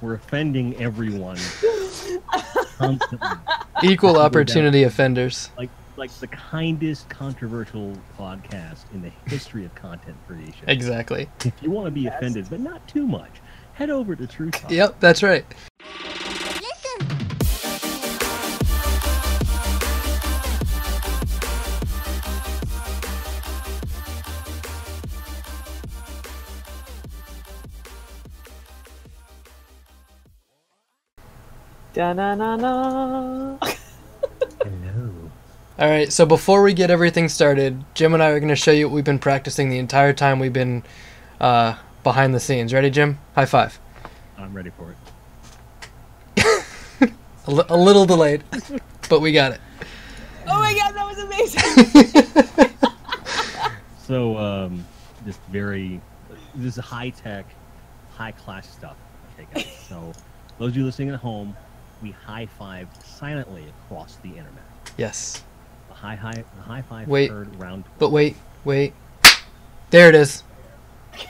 we're offending everyone constantly. Equal opportunity offenders. Like like the kindest controversial podcast in the history of content creation. Exactly. If you want to be offended, but not too much, head over to TRUtalk. Yep, that's right. Da-na-na-na. Hello. All right, so before we get everything started, Jim and I are going to show you what we've been practicing the entire time we've been uh, behind the scenes. Ready, Jim? High five. I'm ready for it. A, li- a little delayed, but we got it. Oh my god, that was amazing! So, um, just very, this is high tech, high class stuff. Okay, guys. So, those of you listening at home, we high five silently across the internet. Yes. The high high, the high five Wait. heard round. But wait, wait. There it is.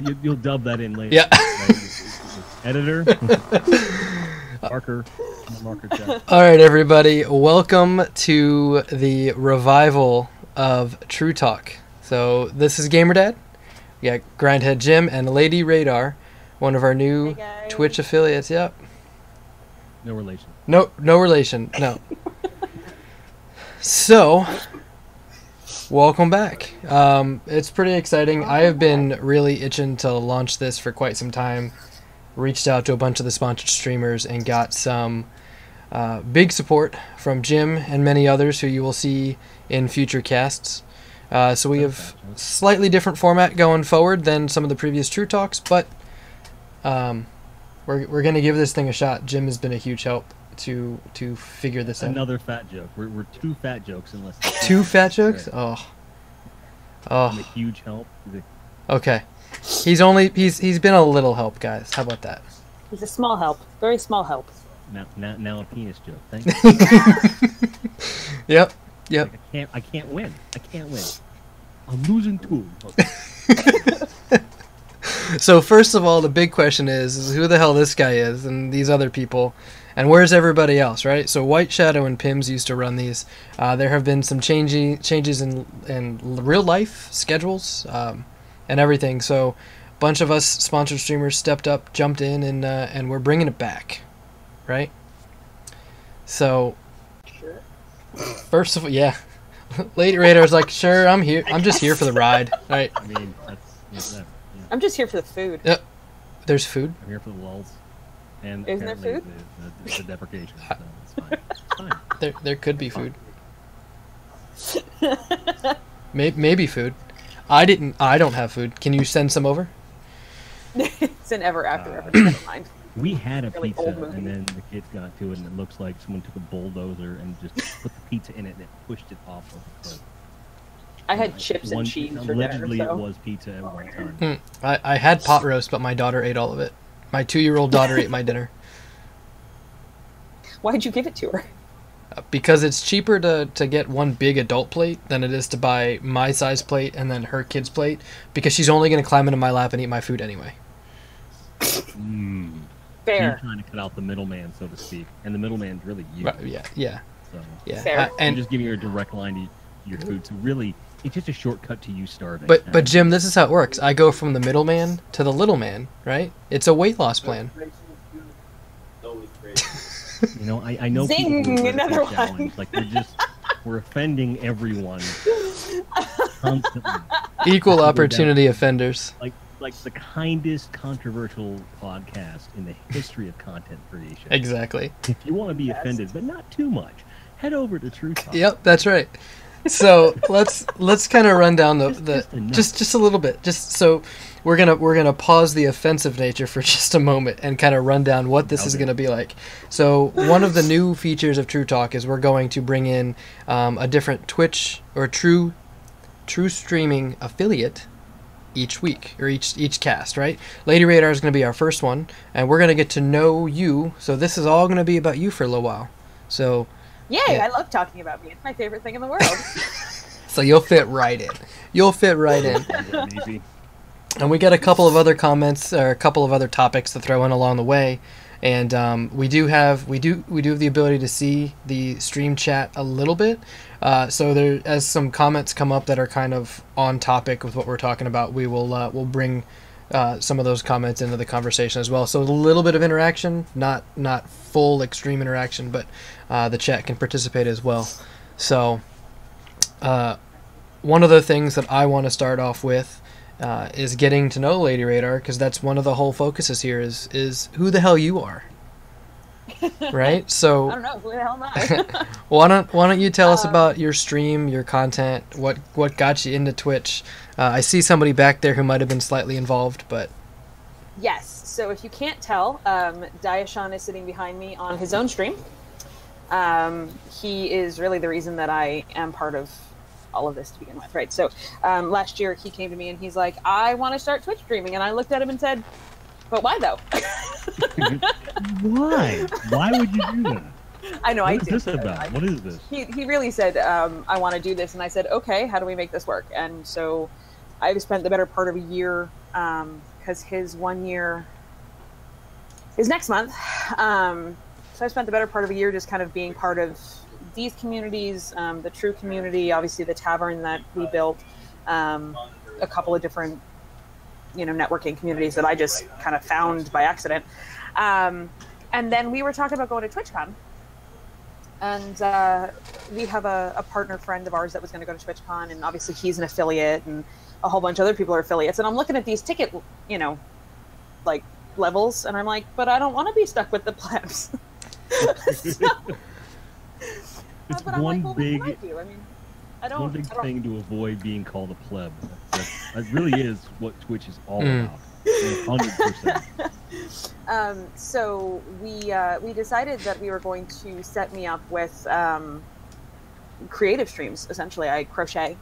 You, you'll dub that in later. Yeah. right? Editor. marker. Marker check. All right, everybody. Welcome to the revival of TRUtalk. So this is GamerDad. We got Grindhead Jim and Lady Radar, one of our new Hey. Twitch affiliates. Yep. No relation. No, no relation. No. so, welcome back. Um, it's pretty exciting. I have been really itching to launch this for quite some time. Reached out to a bunch of the sponsored streamers and got some uh, big support from Jim and many others who you will see in future casts. Uh, so we have slightly different format going forward than some of the previous TRUtalks, but um, we're, we're gonna give this thing a shot. Jim has been a huge help to to figure this out. Another fat joke. We're, we're two fat jokes in less than Two fat jokes? Right. Oh. oh. I'm a Oh, huge help. Okay. He's only he's he's been a little help, guys. How about that? He's a small help. Very small help. Now, now, now a penis joke. Thank you. Yep. Yep. I can't. I can't win. I can't win. I'm losing to him. Okay. So first of all, the big question is, is who the hell this guy is and these other people, and where's everybody else, right? So White Shadow and Pims used to run these. Uh, there have been some changing changes in in real life schedules um, and everything. So a bunch of us sponsored streamers stepped up, jumped in, and uh, and we're bringing it back, right? So Sure. first of all, yeah, Lady Radar's like, sure, I'm here. I'm just here for the ride, right? I mean, that's. I'm just here for the food. Yep. There's food. I'm here for the walls. and Isn't there apparently The, the, the deprecation. So it's fine. It's fine. There, there could be food. Maybe, maybe food. I didn't. I don't have food. Can you send some over? it's an ever after Uh, reference. Never mind. We had a Really pizza, and then the kids got to it, and it looks like someone took a bulldozer and just put the pizza in it and it pushed it off of the cliff. I had Like, chips one- and cheese for dinner. Allegedly, So. it was pizza at one time. Hmm. I, I had pot roast, but my daughter ate all of it. My two-year-old daughter ate my dinner Why'd you give it to her? Uh, because it's cheaper to to get one big adult plate than it is to buy my size plate and then her kid's plate because she's only gonna climb into my lap and eat my food anyway. Mm. You're trying to cut out the middleman, so to speak, and the middleman's really you. Right, yeah, yeah, So yeah. Fair. Uh, and and just giving her a direct line to your food. So really, it's just a shortcut to you starving. but but Jim, this is how it works. I go from the middleman to the little man, right? It's a weight loss plan. you know, I, I know Zing! people who are Another this challenge. Like we're just we're offending everyone constantly. Equal opportunity offenders. Like like the kindest controversial podcast in the history of content creation. Exactly. If you want to be offended, but not too much, head over to TRUtalk. Yep, that's right. So let's let's kind of run down the, Just- the just just just a little bit. Just so we're gonna we're gonna pause the offensive nature for just a moment and kind of run down what this is gonna be like. So one of the new features of TRUtalk is we're going to bring in um, a different Twitch or True True streaming affiliate each week or each each cast, right? Lady Radar is going to be our first one, and we're going to get to know you. So this is all going to be about you for a little while. So Yay! Yeah. I love talking about me. It's my favorite thing in the world. so you'll fit right in. You'll fit right in. Maybe. And we got a couple of other comments or a couple of other topics to throw in along the way. And um, we do have we do we do have the ability to see the stream chat a little bit. Uh, so there, as some comments come up that are kind of on topic with what we're talking about, we will uh, we'll bring uh, some of those comments into the conversation as well. So a little bit of interaction, not not full extreme interaction, but uh, the chat can participate as well. So uh, one of the things that I want to start off with uh, is getting to know Lady Radar because that's one of the whole focuses here is is who the hell you are, right? I So don't know who the hell am I. why don't why don't you tell us Um, about your stream, your content, what what got you into Twitch? Uh, I see somebody back there who might have been slightly involved, but yes. So if you can't tell, um, Diasean is sitting behind me on his own stream. Um, he is really the reason that I am part of all of this to begin with, right? So um, last year he came to me and he's like, "I want to start Twitch streaming," and I looked at him and said, "But why though?" Why? Why would you do that? I know I What is did. this about? What is this? he, he really said um, i want to do this and i said okay how do we make this work and so i've spent the better part of a year because his one year is next month um, so i spent the better part of a year just kind of being part of these communities um, the true community obviously the tavern that we built um, a couple of different you know networking communities that i just kind of found by accident um, and then we were talking about going to twitchcon and uh, we have a, a partner friend of ours that was going to go to TwitchCon, and obviously he's an affiliate, and a whole bunch of other people are affiliates. And I'm looking at these ticket, you know, like levels, and I'm like, but I don't want to be stuck with the plebs. So- It's one like, well, big, what can I do? I mean, I don't. one big I don't thing to avoid being called a pleb. That, that really is what Twitch is all Mm. about. Hundred percent. um, so we uh, we decided that we were going to set me up with um, creative streams. Essentially, I crochet.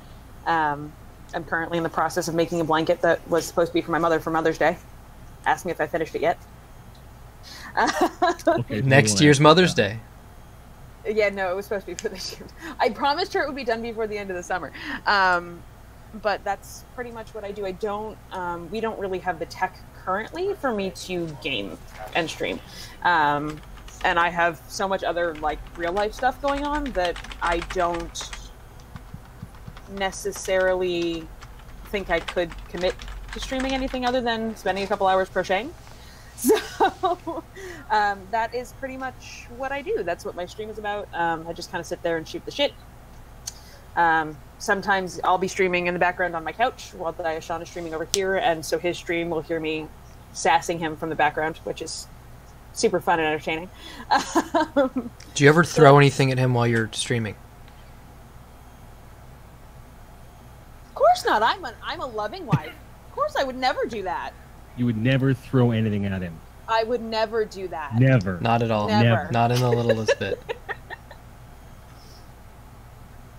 Um, I'm currently in the process of making a blanket that was supposed to be for my mother for Mother's Day. Ask me if I finished it yet. Okay. next year's Mother's that. Day. Yeah, no, it was supposed to be for this year. I promised her it would be done before the end of the summer. Um, but that's pretty much what I do. I don't. Um, we don't really have the tech currently for me to game and stream. Um, and I have so much other like real life stuff going on that I don't necessarily think I could commit to streaming anything other than spending a couple hours crocheting. So um, that is pretty much what I do. That's what my stream is about. Um, I just kind of sit there and shoot the shit. Um, sometimes I'll be streaming in the background on my couch while Diasean is streaming over here, and so his stream will hear me sassing him from the background, which is super fun and entertaining. Do you ever throw anything at him while you're streaming? of course not. I'm a, I'm a loving wife. Of course, I would never do that. You would never throw anything at him. I would never do that. Never. Not at all. Never. Not in the littlest bit.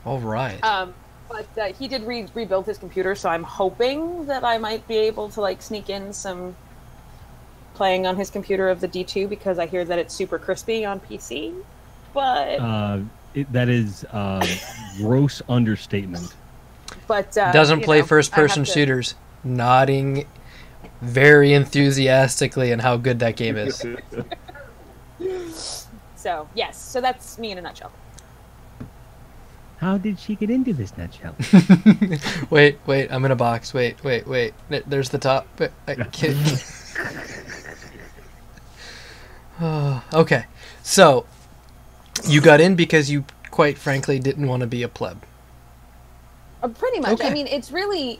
All right. Um, but uh, he did re- rebuild his computer, so I'm hoping that I might be able to like sneak in some playing on his computer of the D2 because I hear that it's super crispy on PC. But Uh, it, that is uh, gross understatement. but uh, Doesn't play know, first I have person to- shooters. Nodding very enthusiastically on how good that game is. So yes, so that's me in a nutshell. How did she get into this nutshell? wait, wait, I'm in a box. Wait, wait, wait. There's the top. Wait, I can't- Oh, okay, so you got in because you, quite frankly, didn't want to be a pleb. Uh, pretty much. Okay. I mean, it's really.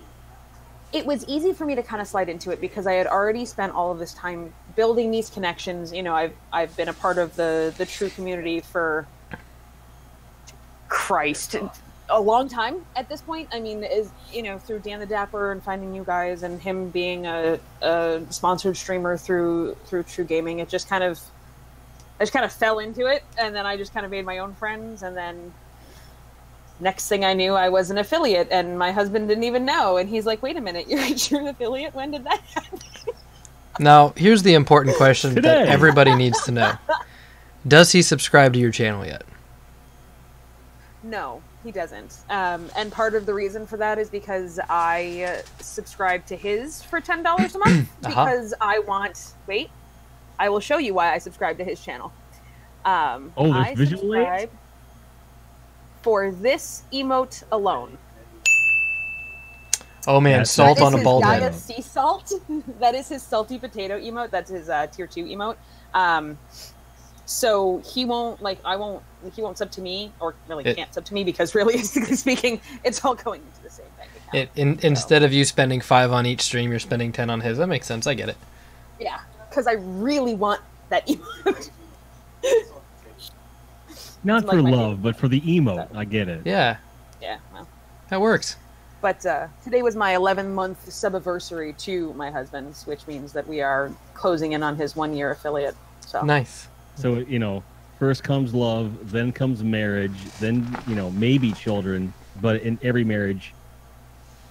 It was easy for me to kind of slide into it because I had already spent all of this time building these connections. You know, I've I've been a part of the the true community for Christ, a long time at this point. I mean, is you know through Dan the Dapper and finding you guys and him being a, a sponsored streamer through through True Gaming. It just kind of I just kind of fell into it, and then I just kind of made my own friends, and then next thing I knew, I was an affiliate, and my husband didn't even know. And he's like, "Wait a minute, you're a true affiliate? When did that happen?" Now, here's the important question that everybody needs to know: Does he subscribe to your channel yet? No, he doesn't. Um, and part of the reason for that is because I uh, subscribe to his for ten dollars a month Uh-huh. because I want. Wait, I will show you why I subscribe to his channel. Um, Oh, there's I visual aids? Subscribe for this emote alone. Oh man, That's- salt on a his bald Gaia head. sea salt. that is his salty potato emote. That's his uh, tier two emote. Um, so he won't like I won't he won't sub to me or really It- can't sub to me because realistically speaking, it's all going into the same bank account. It, in, instead of you spending five on each stream, you're spending ten on his. That makes sense. I get it. yeah, because I really want that emote. Not Like for my love, but for the emote. I get it. Yeah, yeah, well. that works. But uh, today was my 11 month subiversary to my husband's, which means that we are closing in on his one year affiliate. So Nice. So you know, first comes love, then comes marriage, then you know maybe children, but in every marriage,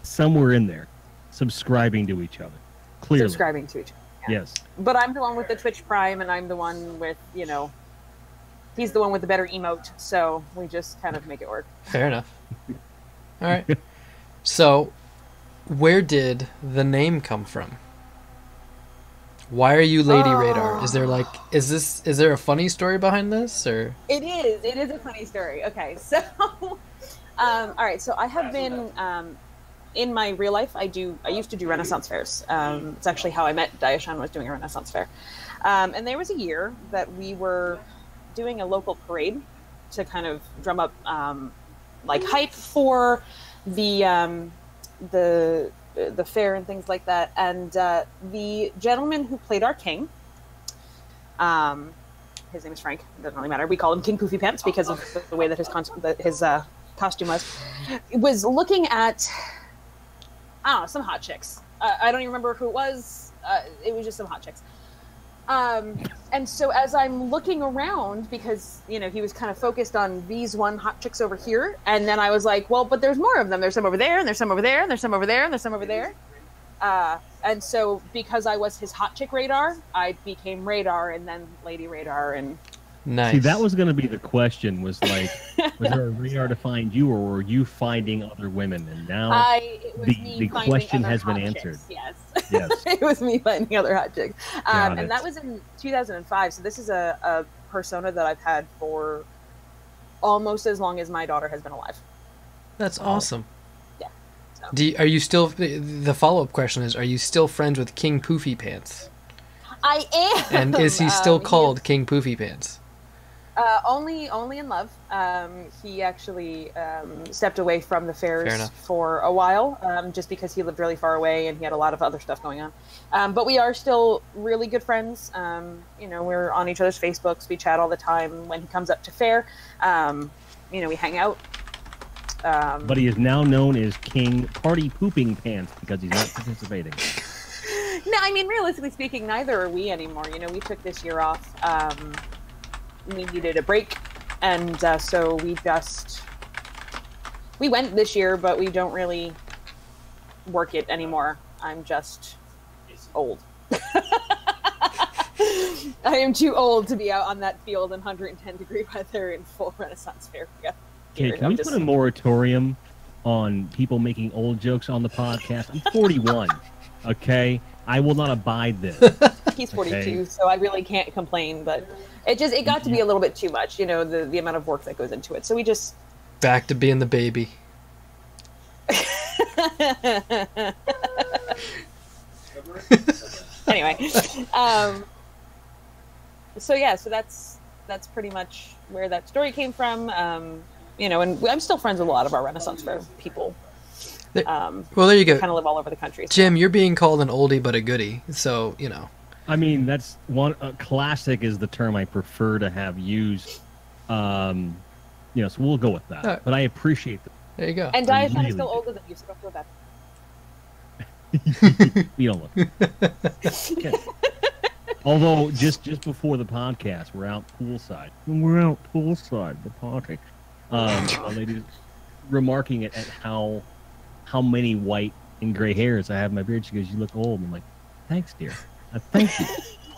somewhere in there, subscribing to each other. Clearly, subscribing to each other. yes. But I'm the one with the Twitch Prime, and I'm the one with, you know, he's the one with the better emote. So we just kind of make it work. Fair enough. All right. So, where did the name come from? Why are you Lady Radar? Is there like is this is there a funny story behind this or It is. It is a funny story. Okay, so, um, all right. So I have been um, in my real life. I do. I used to do Renaissance fairs. Um, it's actually how I met Diasean was doing a Renaissance fair, um, and there was a year that we were doing a local parade to kind of drum up um, like hype for the um, the the fair and things like that. And uh, the gentleman who played our king. Um, his name is Frank. It doesn't really matter. We call him King Poofy Pants because of the way that his con- that his uh, costume was. Was looking at I don't know some hot chicks. Uh, I don't even remember who it was. Uh, it was just some hot chicks. Um, and so as I'm looking around, because you know he was kind of focused on these one hot chicks over here, and then I was like, well, but there's more of them. There's some over there, and there's some over there, and there's some over there, and there's some over there. Uh, and so because I was his hot chick radar, I became radar, and then Lady Radar, and nice? See, that was going to be the question. Was like, was there a radar to find you, or were you finding other women? And now, I it was the- me the question has been hot answered. chicks, Yes. yes, it was me finding other hot chicks. Um, and that was in 2005. So this is a, a persona that I've had for almost as long as my daughter has been alive. That's awesome. Yeah, so. Do you, are you still the follow up question is are you still friends with King Poofy Pants? I am. And is he still Um, called King Poofy Pants? Uh, only, only in love. Um, he actually um, stepped away from the Fair fairs enough. for a while, um, just because he lived really far away and he had a lot of other stuff going on. Um, but we are still really good friends. Um, you know, we're on each other's Facebooks. We chat all the time. When he comes up to fair, um, you know, we hang out. Um, but he is now known as King Party Pooping Pants because he's not participating. No, I mean, realistically speaking, neither are we anymore. You know, we took this year off. We needed a break, and uh, so we just we went this year, but we don't really work it anymore. I'm just old. I am too old to be out on that field in 110 degree weather in full Renaissance fair. Okay, can I'm we just- put a moratorium on people making old jokes on the podcast? I'm 41. okay, I will not abide this. He's 42, Okay. so I really can't complain. But it just it got to be a little bit too much, you know, the the amount of work that goes into it. So we just Back to being the baby. anyway, um, so yeah, so that's that's pretty much where that story came from. Um, you know, and I'm still friends with a lot of our Renaissance fair people. There- Um, Well, there you go. kind of live all over the country. so- Jim, you're being called an oldie but a goodie. So, you know. I mean, that's one uh, classic is the term I prefer to have used. Um, you know, so we'll go with that. Alright. But I appreciate that. There you go. And I really is still older than you, so don't feel bad. You don't look. Okay. Although just just before the podcast, we're out poolside. We're out poolside, the party. Um, a lady remarking at, at how how many white and gray hairs I have in my beard. She goes, "You look old." I'm like, "Thanks, dear. Uh, thank you.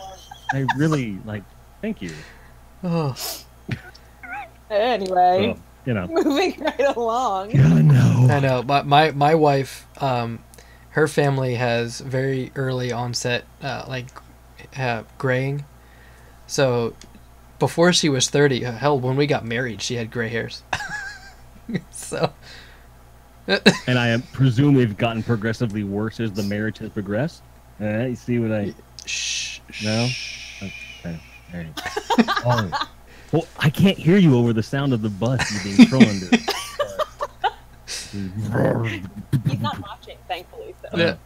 I really like. Thank you." Oh, Anyway, So, you know. moving right along. Yeah, no. I know, but my my wife, um, her family has very early onset, uh, like, uh, graying. So, before she was thirty, uh, hell, when we got married, she had gray hairs. so, And I presume they've gotten progressively worse as the marriage has progressed. Uh, you see what I? shh, No? Okay. All right. oh. Well, I can't hear you over the sound of the bus you being thrown under. He's not watching, thankfully. So. Yeah.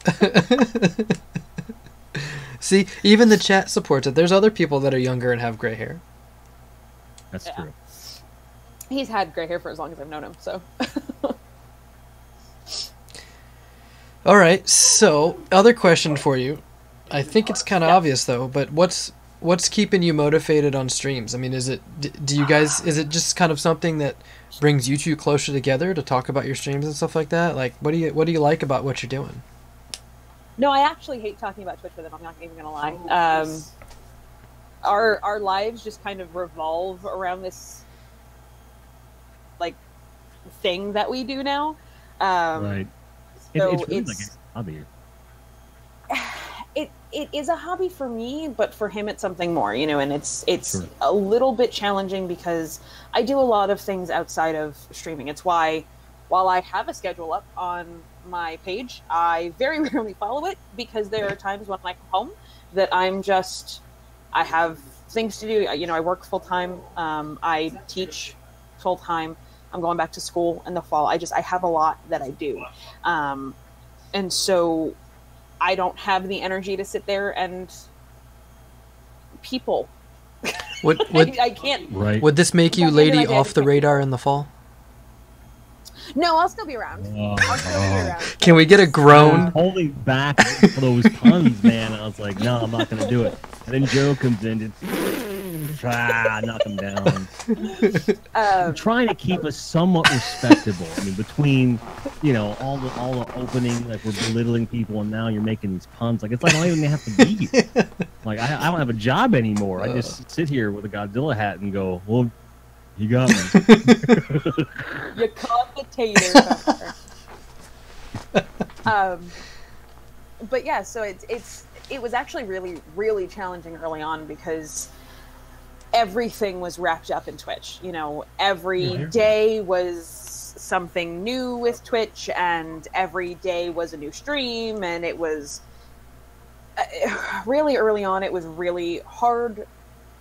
See, even the chat supports it. There's other people that are younger and have gray hair. That's Yeah. true. He's had gray hair for as long as I've known him. So All right. So, other question for you. I think it's kind of Yeah. obvious though, but what's what's keeping you motivated on streams? I mean, is it do you guys is it just kind of something that brings you two closer together to talk about your streams and stuff like that? Like, what do you what do you like about what you're doing? no, I actually hate talking about Twitch with them. I'm not even gonna lie. Um, our our lives just kind of revolve around this like thing that we do now. Um, right. It, it's really like a hobby. it it is a hobby for me, but for him it's something more, you know, and it's it's Sure. a little bit challenging because I do a lot of things outside of streaming. It's why while I have a schedule up on my page, I very rarely follow it because there are times when I come home that I'm just I have things to do. You know, I work full time. Um, I teach full time. I'm going back to school in the fall. I just I have a lot that I do, um, and so I don't have the energy to sit there and people. Would would I, I can't. Right. would this make you At the end of lady off the radar in the fall? No, I'll still be around. Oh, I'll still be oh. around. Can we get a I'm groan? holding back those puns, man. I was like, no, I'm not gonna do it. And then Joe comes in and ah, knock him down. Um, trying to keep us somewhat respectable. I mean, between you know all the all the opening, like we're belittling people, and now you're making these puns. Like it's like I don't even have to be here. Like I, I don't have a job anymore. I just sit here with a Godzilla hat and go, well, you got me. you caught the tater. um, but yeah, so it's it's it was actually really really challenging early on because everything was wrapped up in Twitch. You know, every Yeah. day was something new with Twitch, and every day was a new stream, and it was uh, really early on. It was really hard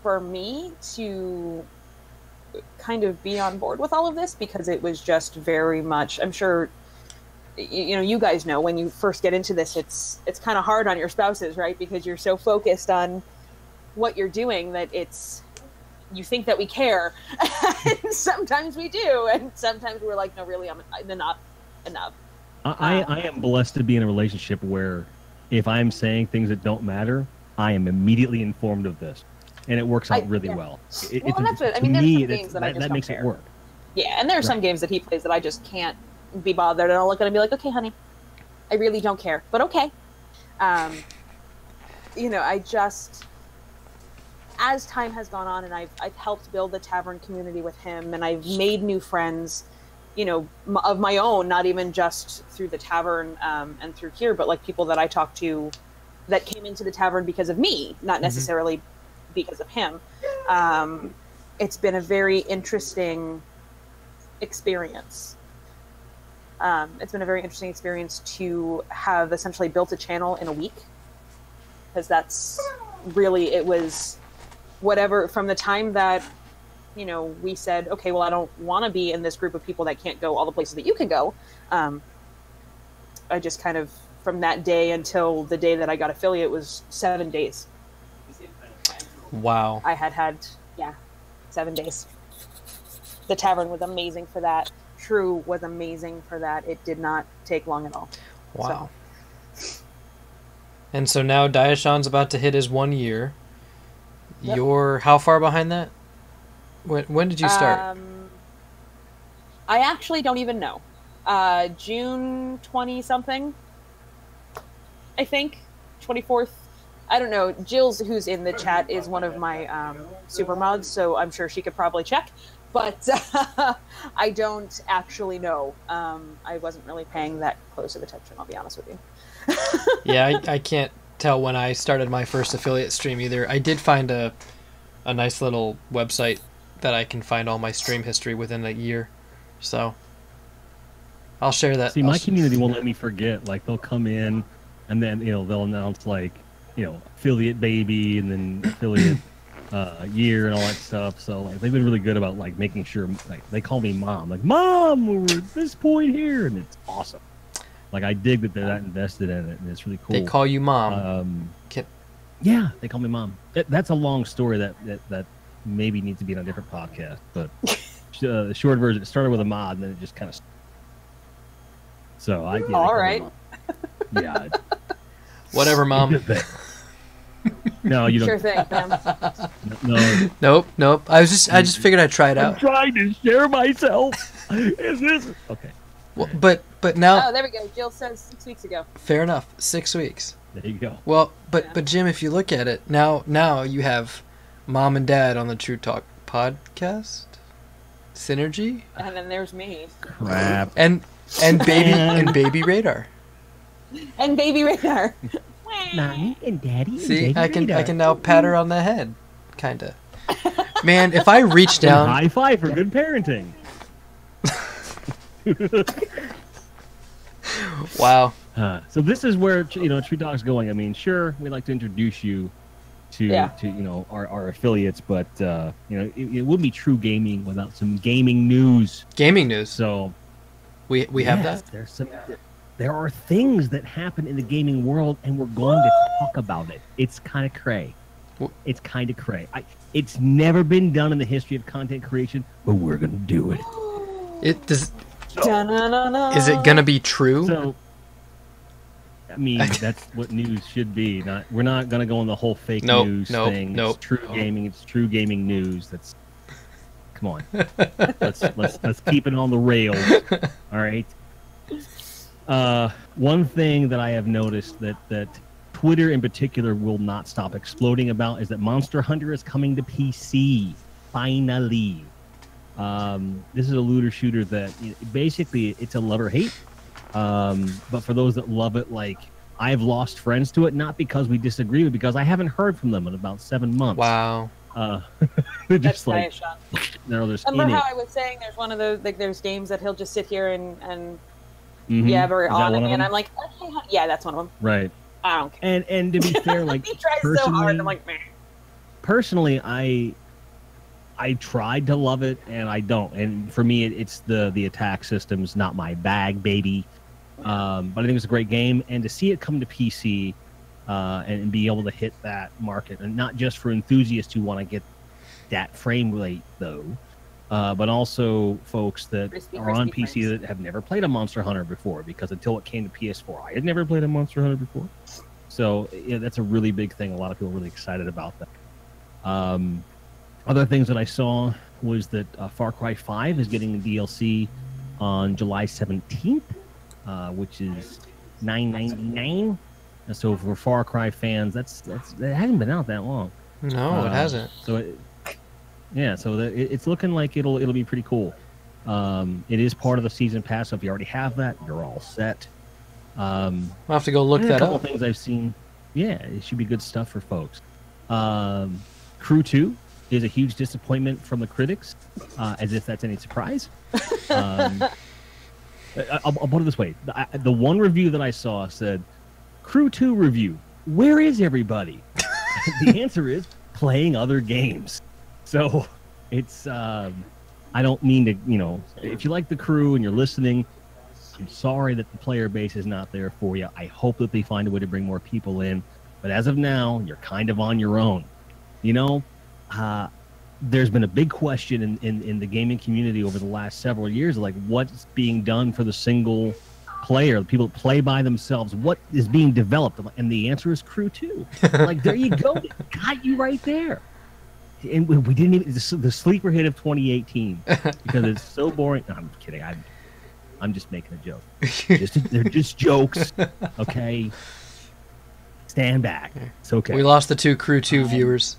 for me to kind of be on board with all of this because it was just very much i'm sure you know you guys know when you first get into this it's it's kind of hard on your spouses right because you're so focused on what you're doing that it's you think that we care and sometimes we do and sometimes we're like no really i'm enough enough I, I I am blessed to be in a relationship where if I'm saying things that don't matter, I am immediately informed of this, and it works out I- really yeah. well. It, Well, that's what- I mean, there's me, some games that I just don't makes care. it work. Yeah, and there are some games that he plays that I just can't be bothered, and I'll look at him and be like, "Okay, honey, I really don't care, but okay." Um, you know, I just, as time has gone on, and I've I've helped build the tavern community with him, and I've made new friends, you know, m- of my own, not even just through the tavern um, and through here, but like people that I talk to that came into the tavern because of me, not necessarily because of him. Um, it's been a very interesting experience. Um, it's been a very interesting experience to have essentially built a channel in a week because that's really it was whatever from the time that you know we said okay well i don't want to be in this group of people that can't go all the places that you can go um, i just kind of from that day until the day that i got affiliate was seven days Wow. I had had, yeah, seven days. The tavern was amazing for that. True was amazing for that. It did not take long at all. Wow. And so now Diasean's about to hit his one year. Yep. You're how far behind that? When when did you start? Um, I actually don't even know. Uh, June 20 something, I think. 24th. I don't know. Jill's, who's in the chat, is one of my um, super mods, so I'm sure she could probably check. but I don't actually know. Um, I wasn't really paying that close of attention. I'll be honest with you. yeah, I, I can't tell when I started my first affiliate stream either. I did find a a nice little website that I can find all my stream history within a year. So I'll share that. See, I'll my sh- community won't let me forget. Like they'll come in, and then you know they'll announce like you know affiliate baby and then affiliate uh, year and all that stuff. So like they've been really good about like making sure like they call me mom. Like mom, we're at this point here, and it's awesome. Like I dig that they're that invested in it, and it's really cool. They call you mom. Um, Can- yeah, they call me mom. That, that's a long story that, that that maybe needs to be on a different podcast. But uh, the short version, it started with a mod, and then it just kind of. So I. Yeah, they All call me right. Mom. Yeah. it- Whatever, mom. no, you don't. Sure thing, man. No, Nope, nope. I was just I just figured I'd try it out. I'm out. trying to share myself. Is this okay? Well, but but now Oh, there we go. Jill says six weeks ago. fair enough. Six weeks. There you go. Well, but Yeah. but Jim, if you look at it now, now you have mom and dad on the TRUtalk podcast, synergy, And then there's me. Crap. and and baby and baby radar. And baby radar. Mommy and Daddy. and See, Baby I can I can now pat her on the head, kinda. Man, if I reach And down, High five for good parenting. wow. So this is where you know TRUtalk's going. I mean, sure, we'd like to introduce you to Yeah. to you know our, our affiliates, but uh, you know it, it wouldn't be true gaming without some gaming news. Gaming news. So We we have that. There's some. There are things that happen in the gaming world, and we're going to talk about it. It's kind of cray. It's kind of cray. I, it's never been done in the history of content creation, but we're going to do it. It does. Is it gonna be true? So, I mean, that's what news should be. Not we're not gonna go on the whole fake Nope, news nope, thing. nope, it's true nope. gaming. It's true gaming news. That's come on. let's let's let's keep it on the rails. All right. Uh, one thing that I have noticed that that Twitter in particular will not stop exploding about is that Monster Hunter is coming to PC finally. Um, this is a looter shooter that you know, basically it's a love or hate. Um, but for those that love it, like I've lost friends to it, not because we disagree, but because I haven't heard from them in about seven months. Wow. Uh, they're That's just like nice, Sean. they're just Remember in how it. I was saying there's one of those like there's games that he'll just sit here and and Mhm. yeah, very Is on one me, and? I'm like, okay, yeah, that's one of them. right. I don't care. And and to be fair, like he tries so hard. personally- I'm like, meh. personally, I I tried to love it and I don't. And for me, it, it's the the attack system's not my bag, baby. Um, but I think it's a great game, and to see it come to PC uh, and, and be able to hit that market, and not just for enthusiasts who want to get that frame rate though, uh, but also folks that Crispy, are on PC frames. that have never played a Monster Hunter before, because until it came to PS4, I had never played a Monster Hunter before. So yeah, that's a really big thing. A lot of people are really excited about that. Um, other things that I saw was that uh, Far Cry 5 is getting a DLC on July 17th, uh, which is 9.99. And so for Far Cry fans, that's that's it hasn't been out that long. No, it Um, hasn't. So it, yeah, so the, it, it's looking like it'll it'll be pretty cool. Um, it is part of the season pass, so if you already have that, you're all set. Um, I'll have to go look and a couple up. things I've seen. Yeah, it should be good stuff for folks. Um, Crew Two is a huge disappointment from the critics, uh, as if that's any surprise. Um, I'll, I'll put it this way: the, I- the one review that I saw said, "Crew Two review. Where is everybody?" the answer is playing other games. So it's. Um, I don't mean to, you know, if you like the crew and you're listening, I'm sorry that the player base is not there for you. I hope that they find a way to bring more people in. But as of now, you're kind of on your own. You know, uh, there's been a big question in, in, in the gaming community over the last several years like what's being done for the single player, the people that play by themselves, what is being developed? And the answer is Crew 2. like, there you go. It got you right there. And we, we didn't even, the, the sleeper hit of 2018 because it's so boring. No, I'm kidding. I'm, I'm just making a joke. Just, they're just jokes. Okay. Stand back. It's okay. We lost the two crew two Um, viewers.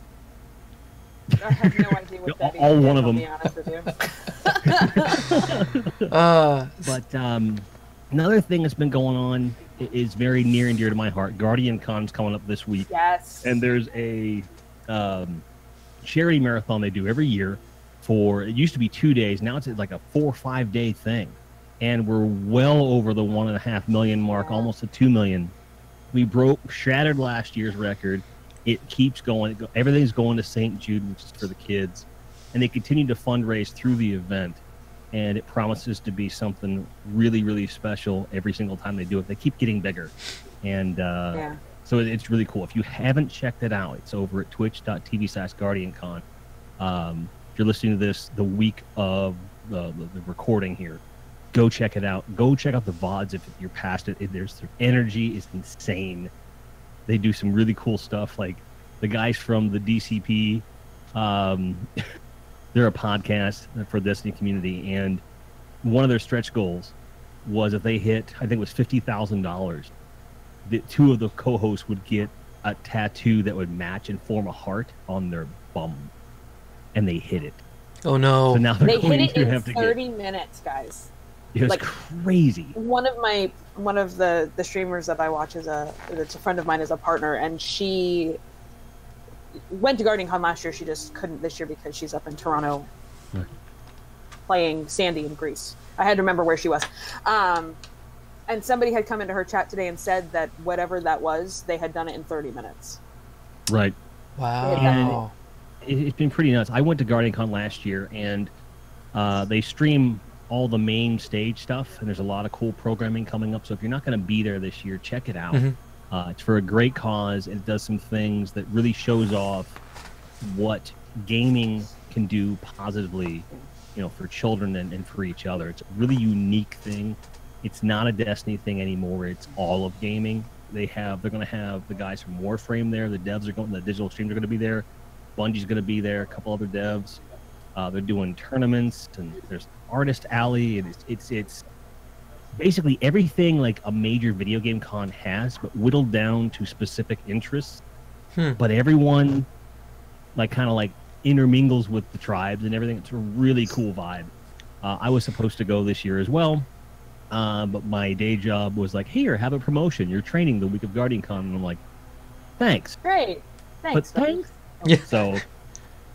I have no idea with all- Betty all Boop, one of them. be honest with you. Uh, But um, another thing that's been going on is very near and dear to my heart. Guardian Con's coming up this week, yes. and there's a um, charity marathon they do every year. For it used to be two days, now it's like a four or five day thing, and we're well over the one and a half million mark, almost a two million. We broke, shattered last year's record. It keeps going. It go- Everything's going to St. Jude, which is for the kids, and they continue to fundraise through the event and it promises to be something really, really special every single time they do it. They keep getting bigger, and uh, yeah. so it- it's really cool. If you haven't checked it out, it's over at twitch.tv slash GuardianCon. Um, if you're listening to this the week of the, the, the recording here, go check it out. Go check out the VODs if you're past it. It- There's their energy is insane. They do some really cool stuff. Like the guys from the DCP, um, they're a podcast for the Destiny community, and one of their stretch goals was if they hit, I think it was fifty thousand dollars, the two of the co-hosts would get a tattoo that would match and form a heart on their bum, and they hit it. oh no. So now they're They going hit it to in have to 30 minutes, guys. Get. It was like- crazy. One of my one of the the streamers that I watch is a it's a friend of mine is a partner, and she went to Guardian Con last year. She just couldn't this year because she's up in Toronto Right. playing Sandy in Grease. I had to remember where she was. Um, and somebody had come into her chat today and said that whatever that was, they had done it in 30 minutes. Right. wow. it, it's been pretty nuts. I went to Guardian Con last year, and uh, they stream all the main stage stuff, and there's a lot of cool programming coming up. So if you're not going to be there this year, check it out. Mhm. Uh, it's for a great cause, and it does some things that really shows off what gaming can do positively, you know, for children and, and for each other. It's a really unique thing. It's not a Destiny thing anymore. It's all of gaming. They have they're going to have the guys from Warframe there. The devs are going. The digital streams are going to be there. Bungie's going to be there. A couple other devs. Uh, they're doing tournaments and there's artist alley and it's it's it's basically everything like a major video game con has, but whittled down to specific interests. Hmm. But everyone like kind of like intermingles with the tribes and everything. It's a really cool vibe. Uh, I was supposed to go this year as well, uh, but my day job was like, "Here, have a promotion. You're training the week of Guardian Con," and I'm like, "Thanks." Great. Thanks. but thanks. Yeah. So,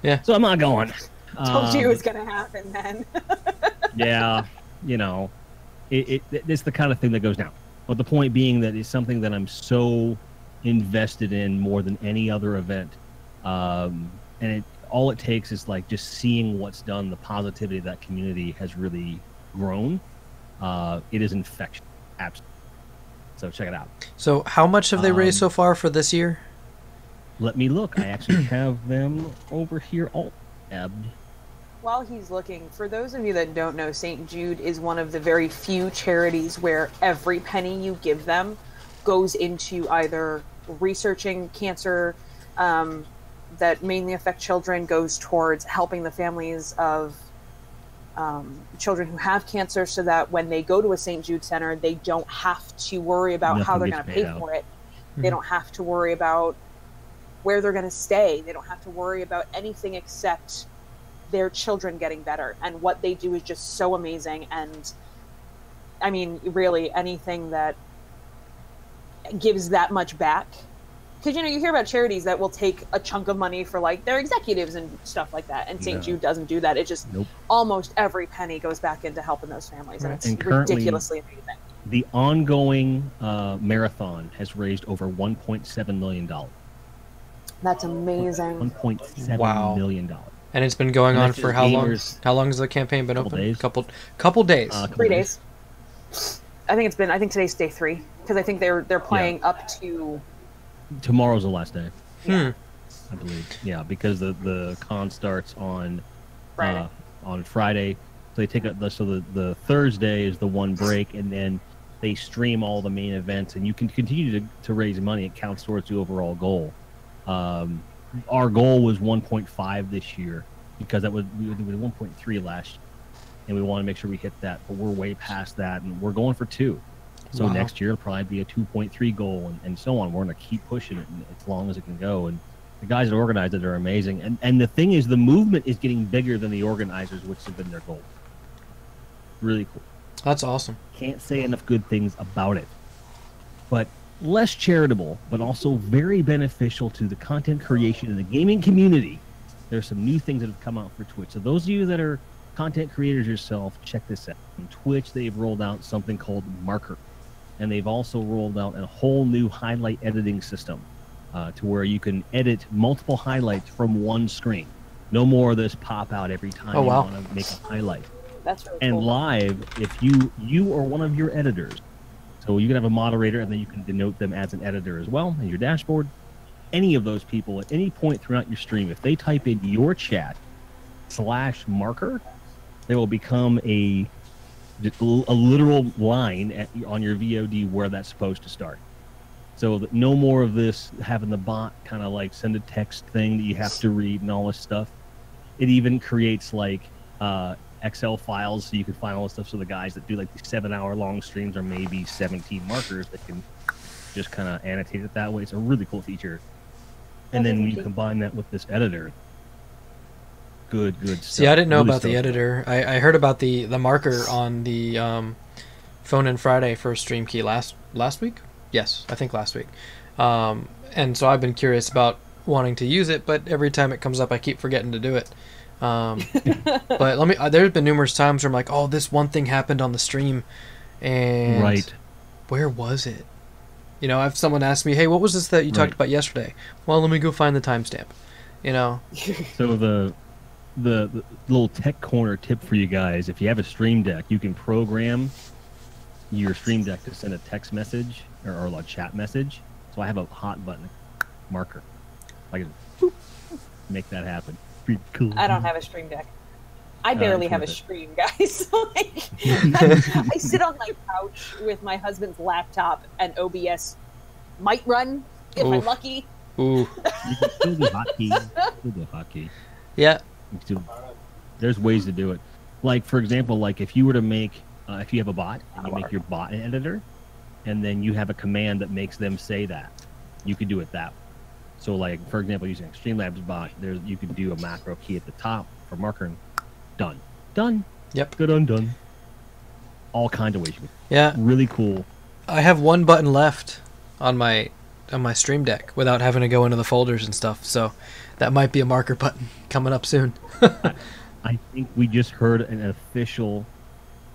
Yeah. So I'm not going. Told you it Um, was going to happen then. yeah, you know, it, it it's the kind of thing that goes down. But the point being that it's something that I'm so invested in more than any other event, um, and it all it takes is like just seeing what's done. The positivity of that community has really grown. Uh, it is infectious, absolutely. So check it out. So how much have they raised Um, so far for this year? Let me look. I actually have them over here all ebbed. While he's looking, for those of you that don't know, St. Jude is one of the very few charities where every penny you give them goes into either researching cancer um, that mainly affect children, goes towards helping the families of um, children who have cancer so that when they go to a St. Jude center, they don't have to worry about how they're going to pay out. for it. They Mhm. don't have to worry about where they're going to stay. They don't have to worry about anything except their children getting better. And what they do is just so amazing. And I mean, really, anything that gives that much back. Because, you know, you hear about charities that will take a chunk of money for like their executives and stuff like that. And St. No. Jude doesn't do that. It just Nope. almost every penny goes back into helping those families. And it's And ridiculously amazing. The ongoing uh, marathon has raised over 1.7 million dollars. That's amazing. 1.7 Wow. million dollars. And it's been going and on for how long? gamers. How long has the campaign been Couple open? days. Couple couple days. Uh, couple Three days. I think it's been. I think today's day three because I think they're they're playing up to. Tomorrow's the last day, Hmm. I believe. Yeah, because the the con starts on Friday. uh, on Friday. So they take a, the so the, the Thursday is the one break, and then they stream all the main events, and you can continue to, to raise money. It counts towards the overall goal. Um, our goal was 1.5 this year because that was we did 1.3 last year, and we want to make sure we hit that. But we're way past that, and we're going for two. So Wow. next year it'll probably be a 2.3 goal, and, and so on. We're going to keep pushing it as long as it can go, and The guys that organize it are amazing, and and the thing is, the movement is getting bigger than the organizers, which have been their goal. Really cool. That's awesome. Can't say enough good things about it. But less charitable, but also very beneficial to the content creation in the gaming community. There's some new things that have come out for Twitch. So those of you that are content creators yourself, check this out. On Twitch, they've rolled out something called Marker, and they've also rolled out a whole new highlight editing system uh, to where you can edit multiple highlights from one screen. No more of this pop out every time Oh, you want to make a highlight That's really and cool. live if you you or one of your editors so you can have a moderator and then you can denote them as an editor as well in your dashboard. Any of those people at any point throughout your stream if they type in your chat slash marker they will become a a literal line at, on your vod where that's supposed to start. So that no more of this having the bot kind of like send a text thing that you have to read and all this stuff. It even creates like uh, Excel files so you can find all this stuff. So the guys that do like these seven hour long streams are maybe 17 markers that can just kind of annotate it that way. It's a really cool feature. And then when you combine that with this editor, good, good stuff. See, I didn't know Really about the editor. I, I heard about the the marker on the um, phone in Friday for Stream Key last last week. Yes, I think last week. Um, and so I've been curious about wanting to use it, but every time it comes up, I keep forgetting to do it. Um, but let me. Uh, there's been numerous times where I'm like, oh, this one thing happened on the stream, and Right. where was it? You know, if someone asked me, hey, what was this that you talked about yesterday? Well, let me go find the timestamp. You know, So the, the the little tech corner tip for you guys: if you have a Stream Deck, you can program your Stream Deck to send a text message or, or a chat message. So I have a hot button marker. I can boop, make that happen. Pretty cool. I don't have a stream deck. I Uh, barely have a stream, guys. like, I sit on my couch with my husband's laptop, and OBS might run if I'm lucky. ooh, You can still do hotkey. Still do hotkey. yeah, You still- There's ways to do it. Like for example, like if you were to make, uh, if you have a bot and you make your bot an editor, and then you have a command that makes them say that, you could do it that. way. So like for example, using Streamlabs bot, there's you could do a macro key at the top for marker and done, done, Yep. good undone. All kind of ways. You could, yeah. really cool. I have one button left on my on my Stream Deck without having to go into the folders and stuff. So that might be a marker button coming up soon. I think we just heard an official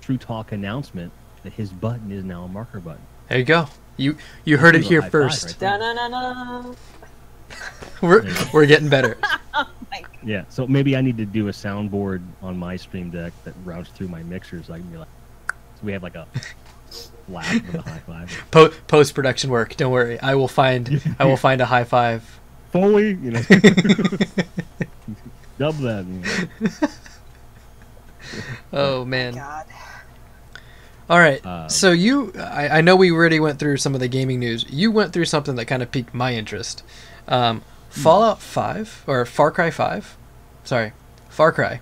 TRUtalk announcement that his button is now a marker button. There you go. You you heard it here first. five first. right. We're Yeah. we're getting better. Like, Yeah, so maybe I need to do a soundboard on my Stream Deck that routes through my mixers. So I can be like, so we have like a laugh with a high five. Po- Post production work. Don't worry. I will find I will find a high five. Foley, you know, dub that. You know. Oh man. God. All right. Um, so you, I, I know we already went through some of the gaming news. You went through something that kind of piqued my interest. Um, Fallout Five or Far Cry Five, sorry, Far Cry.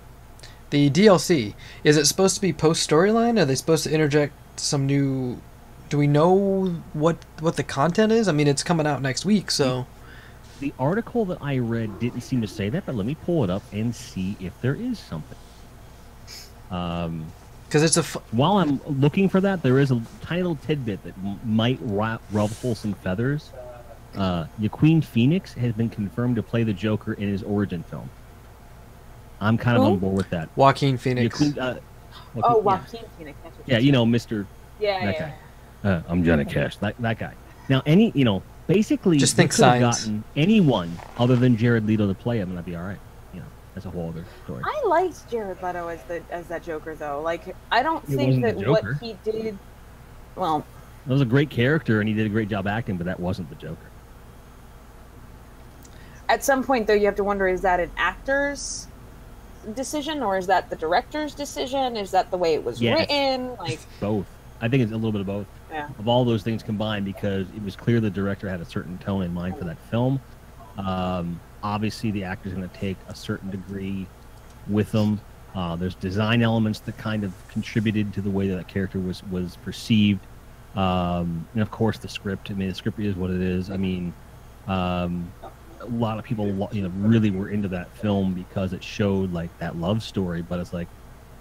The DLC is it supposed to be post storyline? Are they supposed to interject some new? Do we know what what the content is? I mean, it's coming out next week, so The article that I read didn't seem to say that, but let me pull it up and see if there is something. Um, because it's a f- while I'm looking for that, there is a tiny little tidbit that m- might ruffle some feathers. Uh, Joaquin Phoenix has been confirmed to play the Joker in his origin film. I'm kind of Who? on board with that. Joaquin Phoenix. Joaquin, uh, Oh, Joaquin- Joaquin Phoenix. That's Yeah, you know, Mister. Yeah, that yeah. guy. Uh, I'm Johnny Cash. That that guy. Now, any you know, basically, Just think could have gotten anyone other than Jared Leto to play him, and that'd be all right. You know, that's a whole other story. I liked Jared Leto as the as that Joker though. Like I don't It think that what he did. Well, That was a great character, and he did a great job acting, but that wasn't the Joker. At some point though, you have to wonder: is that an actor's decision, or is that the director's decision? Is that the way it was Yes. written? Like, Both. I think it's a little bit of both. yeah. of all those things combined because it was clear the director had a certain tone in mind for that film. Um, obviously, the actor's going to take a certain degree with them. Uh, there's design elements that kind of contributed to the way that, that character was was perceived, um, and of course the script. I mean, the script is what it is. I mean, um, a lot of people, you know, really were into that film because it showed like that love story. But it's like,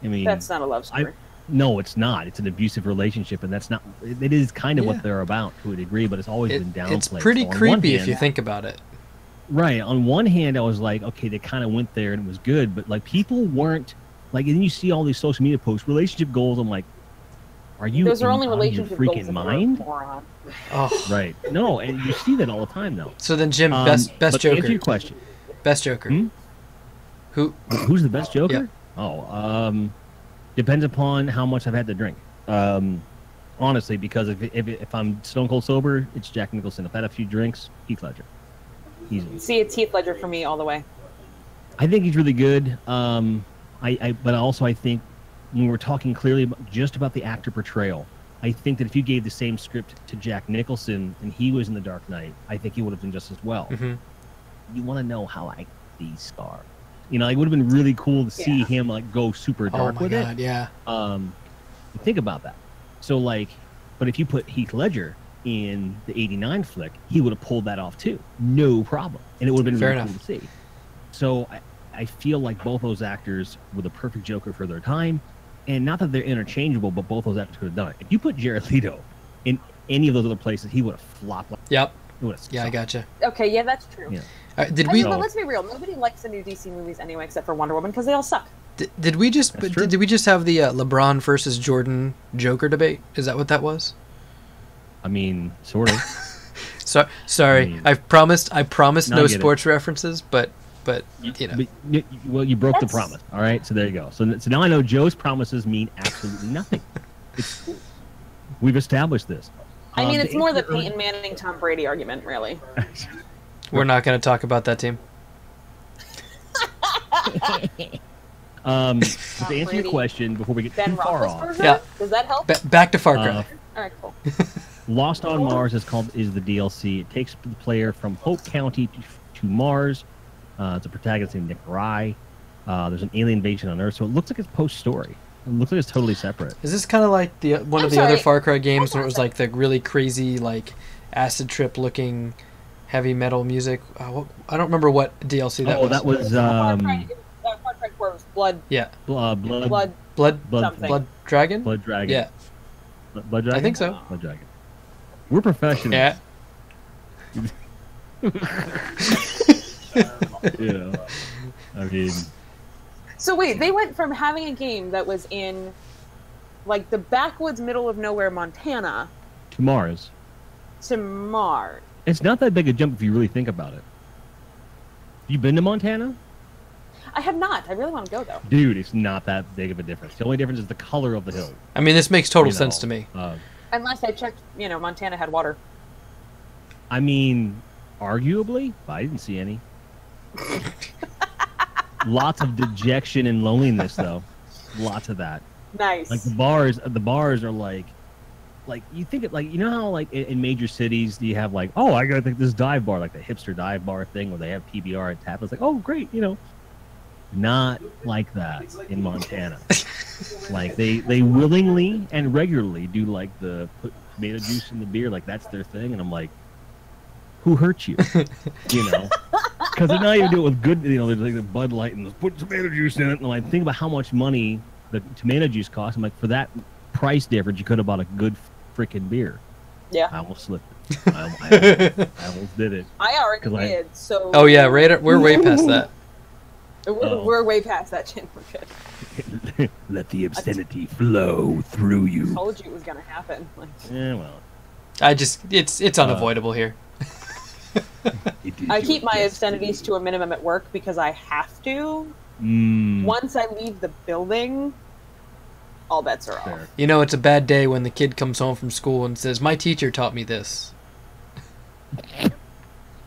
I mean, That's not a love I- story. no, it's not. It's an abusive relationship, and that's not. It it is kind of Yeah. what they're about to a degree, but it's always It- been downplayed. it's pretty So on one creepy if you think about it. Right. On one hand, I was like, okay, they kind of went there and it was good, but like people weren't like. And then you see all these social media posts, relationship goals. I'm like, are you? Those are only out of your relationship goals. freaking if you're a mind. moron. Oh, Right. No, and you see that all the time though. so then Jim, Um, best best but to answer your question, best Joker. Hmm? Who? who's the best Joker? Yeah. Oh, um, depends upon how much I've had to drink. Um, honestly, because if if, if I'm stone cold sober, it's Jack Nicholson. If I had a few drinks, Heath Ledger. Easily. See, it's Heath Ledger for me all the way. I think he's really good. Um, I, I but also I think when we're talking clearly about, just about the actor portrayal, I think that if you gave the same script to Jack Nicholson and he was in The Dark Knight, I think he would have done just as well. hmm You want to know how I these Scar? You know, it would have been really cool to see Yeah. him like go super Oh dark my with god, it. yeah. Um, think about that. So like, but if you put Heath Ledger in the '89 flick, he would have pulled that off too, no problem, and it would have been Fair really enough. cool to see. So I, I feel like both those actors were the perfect Joker for their time, and not that they're interchangeable, but both those actors could have done it. If you put Jared Leto in any of those other places, he would have flopped. Like, Yep. it would have Yeah, I sucked. gotcha. Okay, yeah, that's true. Yeah. Uh, did I we mean, but let's be real. Nobody likes the new DC movies anyway, except for Wonder Woman, because they all suck. did, did we just That's did, did we just have the uh, LeBron versus Jordan Joker debate? Is that what that was? I mean, sort of. So, sorry, I mean- I promised. I promised No, no I it. sports references, but but you know, But you- well, you broke the promise. All right, so there you go. So, so now I know Joe's promises mean absolutely nothing. It's, we've established this. I Um, mean, to it's more the Peyton Manning, Tom Brady argument, really. we're not going to talk about that team. Um, to Tom answer your question before we get Ben too far off, Yeah. Does that help? Ba- back to Far Cry. uh, all right, cool. Lost on Mars is called is the DLC. It takes the player from Hope County to, to Mars. Uh, it's a protagonist named Nick Rye. Uh, there's an alien invasion on Earth, so it looks like it's post story. It looks like it's totally separate. Is this kind of like the one I'm of the other. Far Cry games where it was like the really crazy like acid trip looking heavy metal music? Uh, what, I don't remember what DLC that oh, was. that was Far um, Cry, uh, Far Cry 4 was Blood, yeah, bl- uh, blood, Blood, Blood blood. Blood Dragon. blood dragon. Yeah, blood dragon. I think so. Blood dragon. We're professionals. yeah. you know. I mean, So wait, they went from having a game that was in like the backwoods middle of nowhere Montana to Mars. to Mars. It's not that big a jump if you really think about it. You been to Montana? I have not. I really want to go though. Dude, it's not that big of a difference. The only difference is the color of the hill. I mean, this makes total you sense know. to me. Uh, Unless I checked, you know, Montana had water. I mean, arguably, but I didn't see any. Lots of dejection and loneliness, though. Lots of that. Nice. Like the bars, the bars are like, like you think it like you know how like in, in major cities you have like oh I think this dive bar like the hipster dive bar thing where they have PBR and tap. It's like oh great you know, not like that in Montana. like they they willingly and regularly do like the put tomato juice in the beer like that's their thing and I'm like, who hurt you? you know, because they're not even doing it with good you know there's like the Bud Light and put tomato juice in it and like think about how much money the tomato juice costs. I'm like for that price difference you could have bought a good freaking beer. yeah, I almost slipped it. I, I, I almost did it. I already 'Cause I- did. So Oh yeah, right. We're way past that. We're, Oh. we're way past that, Chin. We're good. Let the obscenity flow through you. I Told you it was gonna happen. Like, Yeah, well. I just it's it's uh, unavoidable here. it is I keep my obscenities to a minimum at work because I have to. Mm, Once I leave the building, all bets are off. You know, it's a bad day when the kid comes home from school and says, "My teacher taught me this."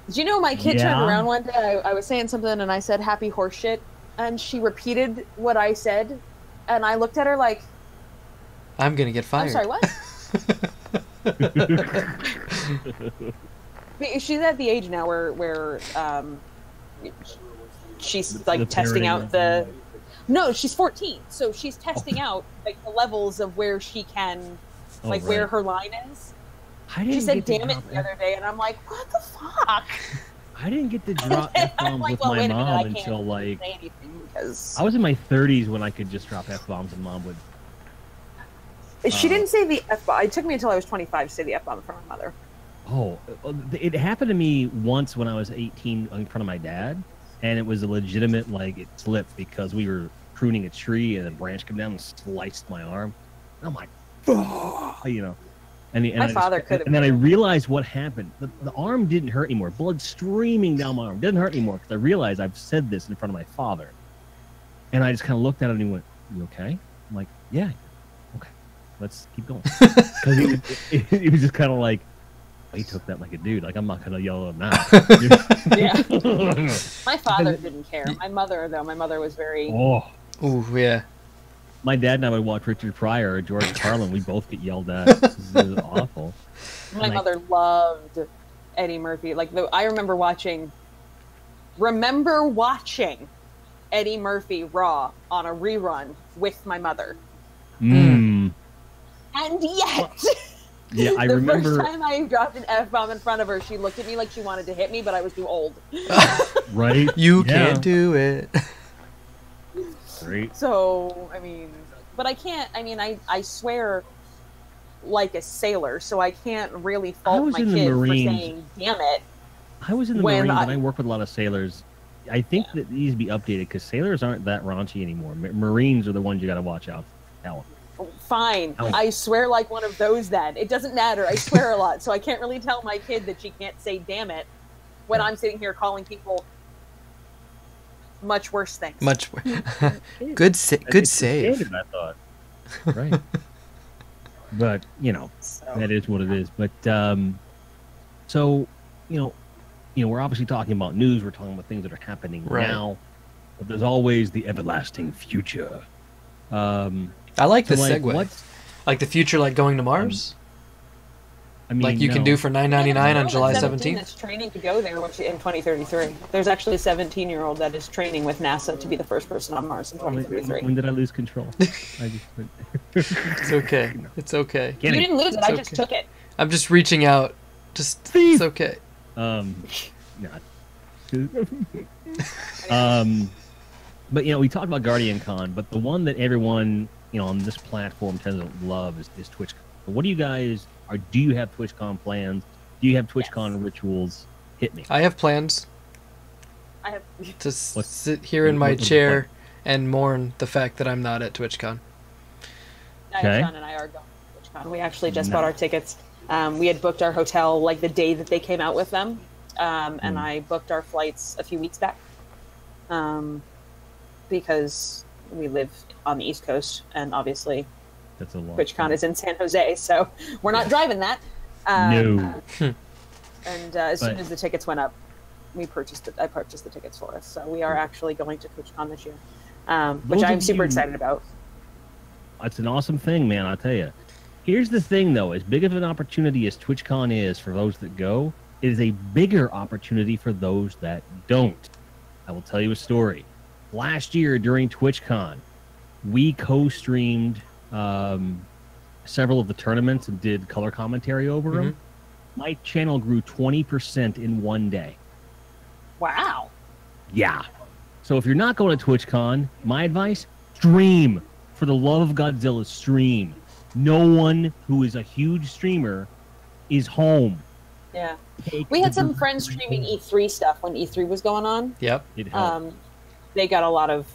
Did you know my kid Yeah. turned around one day? I, I was saying something and I said happy horse shit, and she repeated what I said, and I looked at her like, I'm gonna get I'm fired. sorry, what? But She's at the age now where where um, she's like The testing out the. No, she's 14, so she's testing out like the levels of where she can, Oh, like where her line is. I She didn't said "damn it" the other day, and I'm like, what the fuck? I I didn't get to drop f bombs like, with well, my wait a minute, mom until like because I was in my 30s when I could just drop f bombs and mom would. she uh, didn't say the f bomb. It took me until I was 25 to say the f bomb in front of my mother. Oh, it happened to me once when I was 18 in front of my dad, and it was a legitimate like it slipped because we were pruning a tree and a branch came down and sliced my arm. And I'm like, "Ah," you know. And, and My I father could have And then I realized what happened. The, the arm didn't hurt anymore. Blood streaming down my arm. Didn't hurt anymore because I realized I've said this in front of my father. And I just kind of looked at him and he went, "You okay?" I'm like, "Yeah, okay. Let's keep going." Because it, was- he was just kind of like, he took that like a dude. Like I'm not gonna yell at him now. Yeah. My father didn't care. My mother, though, my mother was very. oh, Ooh, yeah. my dad and I would watch Richard Pryor or George Carlin. We both get yelled at. This is awful. My Like- mother loved Eddie Murphy. Like the, I remember watching. Remember watching Eddie Murphy Raw on a rerun with my mother, Mm. and yet. Yeah, I remember the first time I dropped an f bomb in front of her, she looked at me like she wanted to hit me, but I was too old. Right? You Yeah. can't do it. Great. So I mean, but I can't. I mean, I I swear like a sailor, so I can't really fault was my in the kid for Marines. saying "damn it." I was in the When Marines I- and I work with a lot of sailors. I think that these be updated because sailors aren't that raunchy anymore. Marines are the ones you got to watch out. Hell, Fine, Oh. I swear like one of those. Then it doesn't matter. I swear a lot, so I can't really tell my kid that she can't say "damn it" when Yeah. I'm sitting here calling people much worse things. Much. worse. good sa- good It's the save. standard, I thought. Right. but you know, So, that is what it is. But um, so you know, you know, we're obviously talking about news. We're talking about things that are happening Right. now. But there's always the everlasting future. Um, I like so this like, segue. what's Like the future, like going to Mars. I mean, like you can do for nine ninety nine on July seventeenth. That's training to go there which, in 2033. There's actually a 17 year old that is training with NASA to be the first person on Mars in When, 2033. when did I lose control? I just It's okay. It's okay. You Kidding. didn't lose it. It's I just okay. took it. I'm just reaching out. Just Steve! it's okay. Um, not. um, but you know, we talked about Guardian Con, but the one that everyone you know on this platform tends to love is, is TwitchCon. What do you guys are? Do you have TwitchCon plans? Do you have TwitchCon rituals? Hit me. I have plans I have. to s- What's- sit here in my what's the chair and mourn the fact that I'm not at TwitchCon. Okay. John and I are going to TwitchCon. We actually just bought our tickets. Um, we had booked our hotel like the day that they came out with them, um, and Mm. I booked our flights a few weeks back um, because we live on the East Coast, and obviously That's a long. TwitchCon is in San Jose, so we're not driving that. Um, No. And uh, as soon as the tickets went up, we purchased it. I purchased the tickets for us, so we are actually going to TwitchCon this year, um, which I'm super you- excited about. It's an awesome thing, man. I'll tell you. Here's the thing, though. As big of an opportunity as TwitchCon is for those that go, it is a bigger opportunity for those that don't. I will tell you a story. Last year during TwitchCon, we co-streamed um, several of the tournaments and did color commentary over them. My channel grew 20% in one day. Wow. Yeah. So if you're not going to TwitchCon, my advice: stream. For the love of Godzilla, stream. No one who is a huge streamer is home. Yeah. Take We had some friends home. streaming E3 stuff when E3 was going on. Yep. It helped. Um, they got a lot of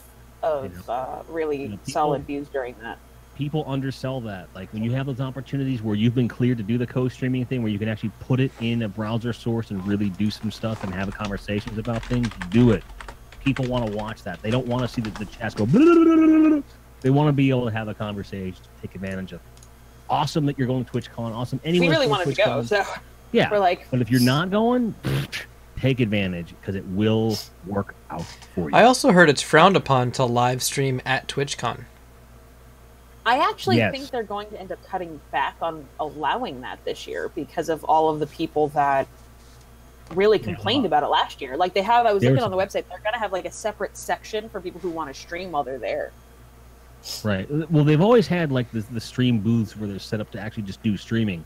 of Yeah. uh, really You know, people- solid views during that. People undersell that. Like when you have those opportunities where you've been cleared to do the co-streaming thing, where you can actually put it in a browser source and really do some stuff and have conversations about things, do it. People want to watch that. They don't want to see the, the chats go. They want to be able to have a conversation, take advantage of. it. Awesome that you're going to TwitchCon. Awesome. Anyone we really wanted to go, TwitchCon. so Yeah. we're like, But if you're not going, take advantage because it will work out for you. I also heard it's frowned upon to live stream at TwitchCon. I actually Yes. think they're going to end up cutting back on allowing that this year because of all of the people that really complained about it last year. Like they have, I was There looking was- on the website, they're going to have like a separate section for people who want to stream while they're there. Right. Well, they've always had like the, the stream booths where they're set up to actually just do streaming.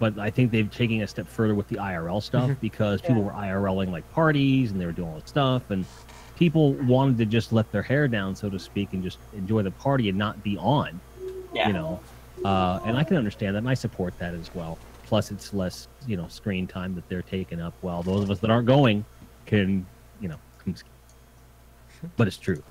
But I think they've taken a step further with the IRL stuff Mhm. because people Yeah. were IRLing like parties and they were doing all this stuff, and people wanted to just let their hair down, so to speak, and just enjoy the party and not be on. Yeah. You know, uh, and I can understand that, and I support that as well. Plus, it's less you know screen time that they're taking up, while those of us that aren't going can you know. But it's true.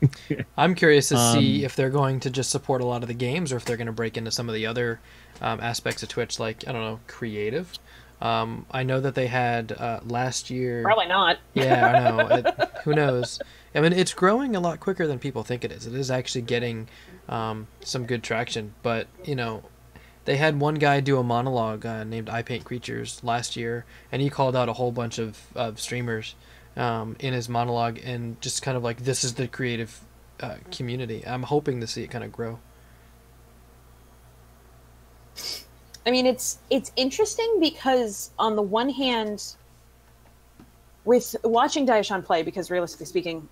I'm curious to see Um, if they're going to just support a lot of the games or if they're going to break into some of the other um, aspects of Twitch, like I don't know, creative. Um, I know that they had uh, last year. Probably not. Yeah, I know. It, who knows? I mean, it's growing a lot quicker than people think it is. It is actually getting um, some good traction. But you know, they had one guy do a monologue uh, named "I Paint Creatures" last year, and he called out a whole bunch of, of streamers um, in his monologue, and just kind of like this is the creative uh, community. I'm hoping to see it kind of grow. I mean, it's it's interesting because on the one hand, with watching Diasean play, because realistically speaking,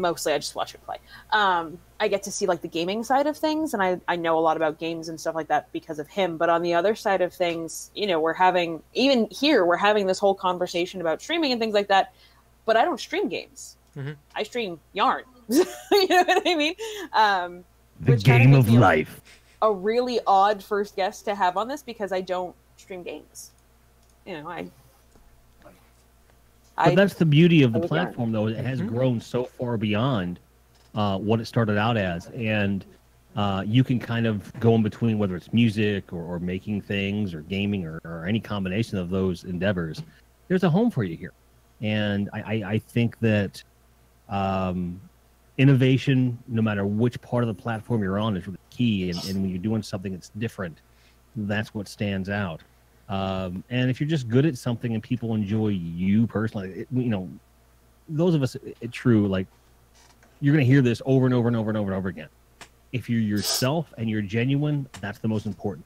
mostly I just watch him play. Um, I get to see like the gaming side of things, and I I know a lot about games and stuff like that because of him. But on the other side of things, you know, we're having even here we're having this whole conversation about streaming and things like that. But I don't stream games. Mhm. I stream yarn. you know what I mean? Um, The Which game of me- life. a really odd first guest to have on this because I don't stream games. You know, I. But I that's the beauty of the young. platform, though. It has Mhm. grown so far beyond uh, what it started out as, and uh, you can kind of go in between whether it's music or, or making things or gaming or, or any combination of those endeavors. There's a home for you here, and I, I, I think that um, innovation, no matter which part of the platform you're on, is really key. And, and when you're doing something that's different, that's what stands out. Um, and if you're just good at something and people enjoy you personally, it, you know, those of us, it, it true, like you're going to hear this over and over and over and over and over again. If you're yourself and you're genuine, that's the most important.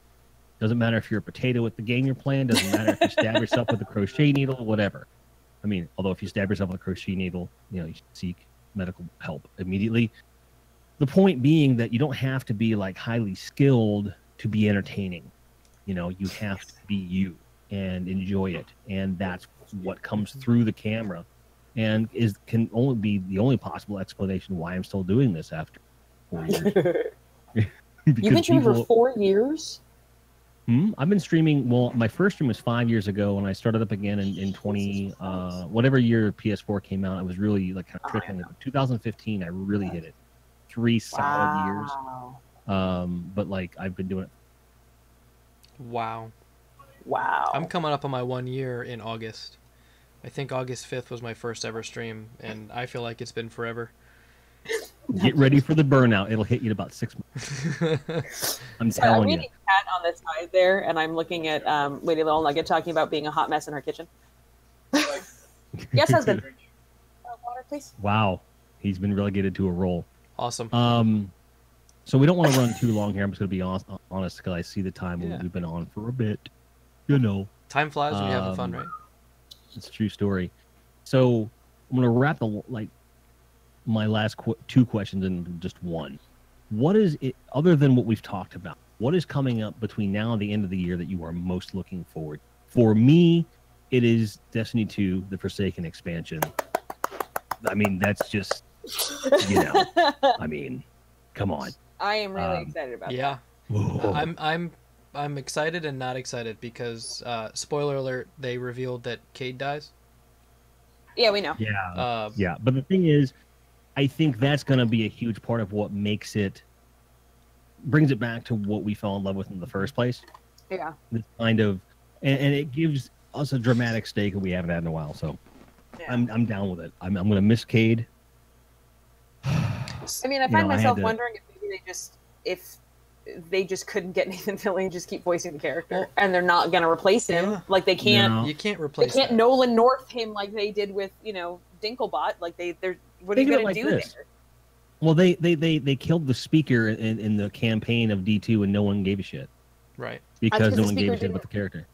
Doesn't matter if you're a potato at the game you're playing. Doesn't matter if you stab yourself with a crochet needle, whatever. I mean, although if you stab yourself with a crochet needle, you know, you should seek medical help immediately. The point being that you don't have to be like highly skilled to be entertaining. You know, you have to be you and enjoy it, and that's what comes through the camera, and is can only be the only possible explanation why I'm still doing this after four years. You've been streaming for four years. Hmm? I've been streaming. Well, my first stream was five years ago, and I started up again in, in 20, uh, whatever year PS4 came out. I was really like kind of trickling it. 2015, I really hit it. Three solid years. Wow. Um, but like I've been doing it. Wow. Wow. I'm coming up on my one year in August. I think August 5th was my first ever stream, and I feel like it's been forever. Get ready for the burnout. It'll hit you in about six months. I'm So I'm telling you. reading Cat on the side there, and I'm looking at um, Lady Little Nugget talking about being a hot mess in her kitchen. yes, husband. Uh, water, please. Wow, he's been relegated to a role. awesome. Um, so we don't want to run too long here. I'm just going to be honest, honest because I see the time. Yeah. We've been on for a bit. You know. Time flies when you're having fun, um, right? It's a true story. So I'm going to wrap the like my last qu- two questions in just one. What is it other than what we've talked about? What is coming up between now and the end of the year that you are most looking forward? For me, it is Destiny 2, the Forsaken expansion. I mean, that's just you know. I mean, come on. I am really Um, excited about Yeah. Whoa. I'm I'm I'm excited and not excited because uh, spoiler alert, they revealed that Cayde dies. Yeah, we know. yeah. Uh, Yeah, but the thing is, I think that's going to be a huge part of what makes it brings it back to what we fell in love with in the first place. Yeah. This kind of, and, and it gives us a dramatic stake that we haven't had in a while. So Yeah. I'm I'm down with it. I'm I'm going to miss Cayde. I mean, I You find know, I myself to- wondering if maybe they just if they just couldn't get Nathan Fillion just keep voicing the character, Well- and they're not going to replace him. Yeah. Like they can't, No. You can't replace. they replace can't that. Nolan North him like they did with you know Dinklebot. Like they, they're what are you of it going to do this. there? Well, they they they they killed the speaker in, in the campaign of D2 and no one gave a shit Right. Because no one gave a shit about the character.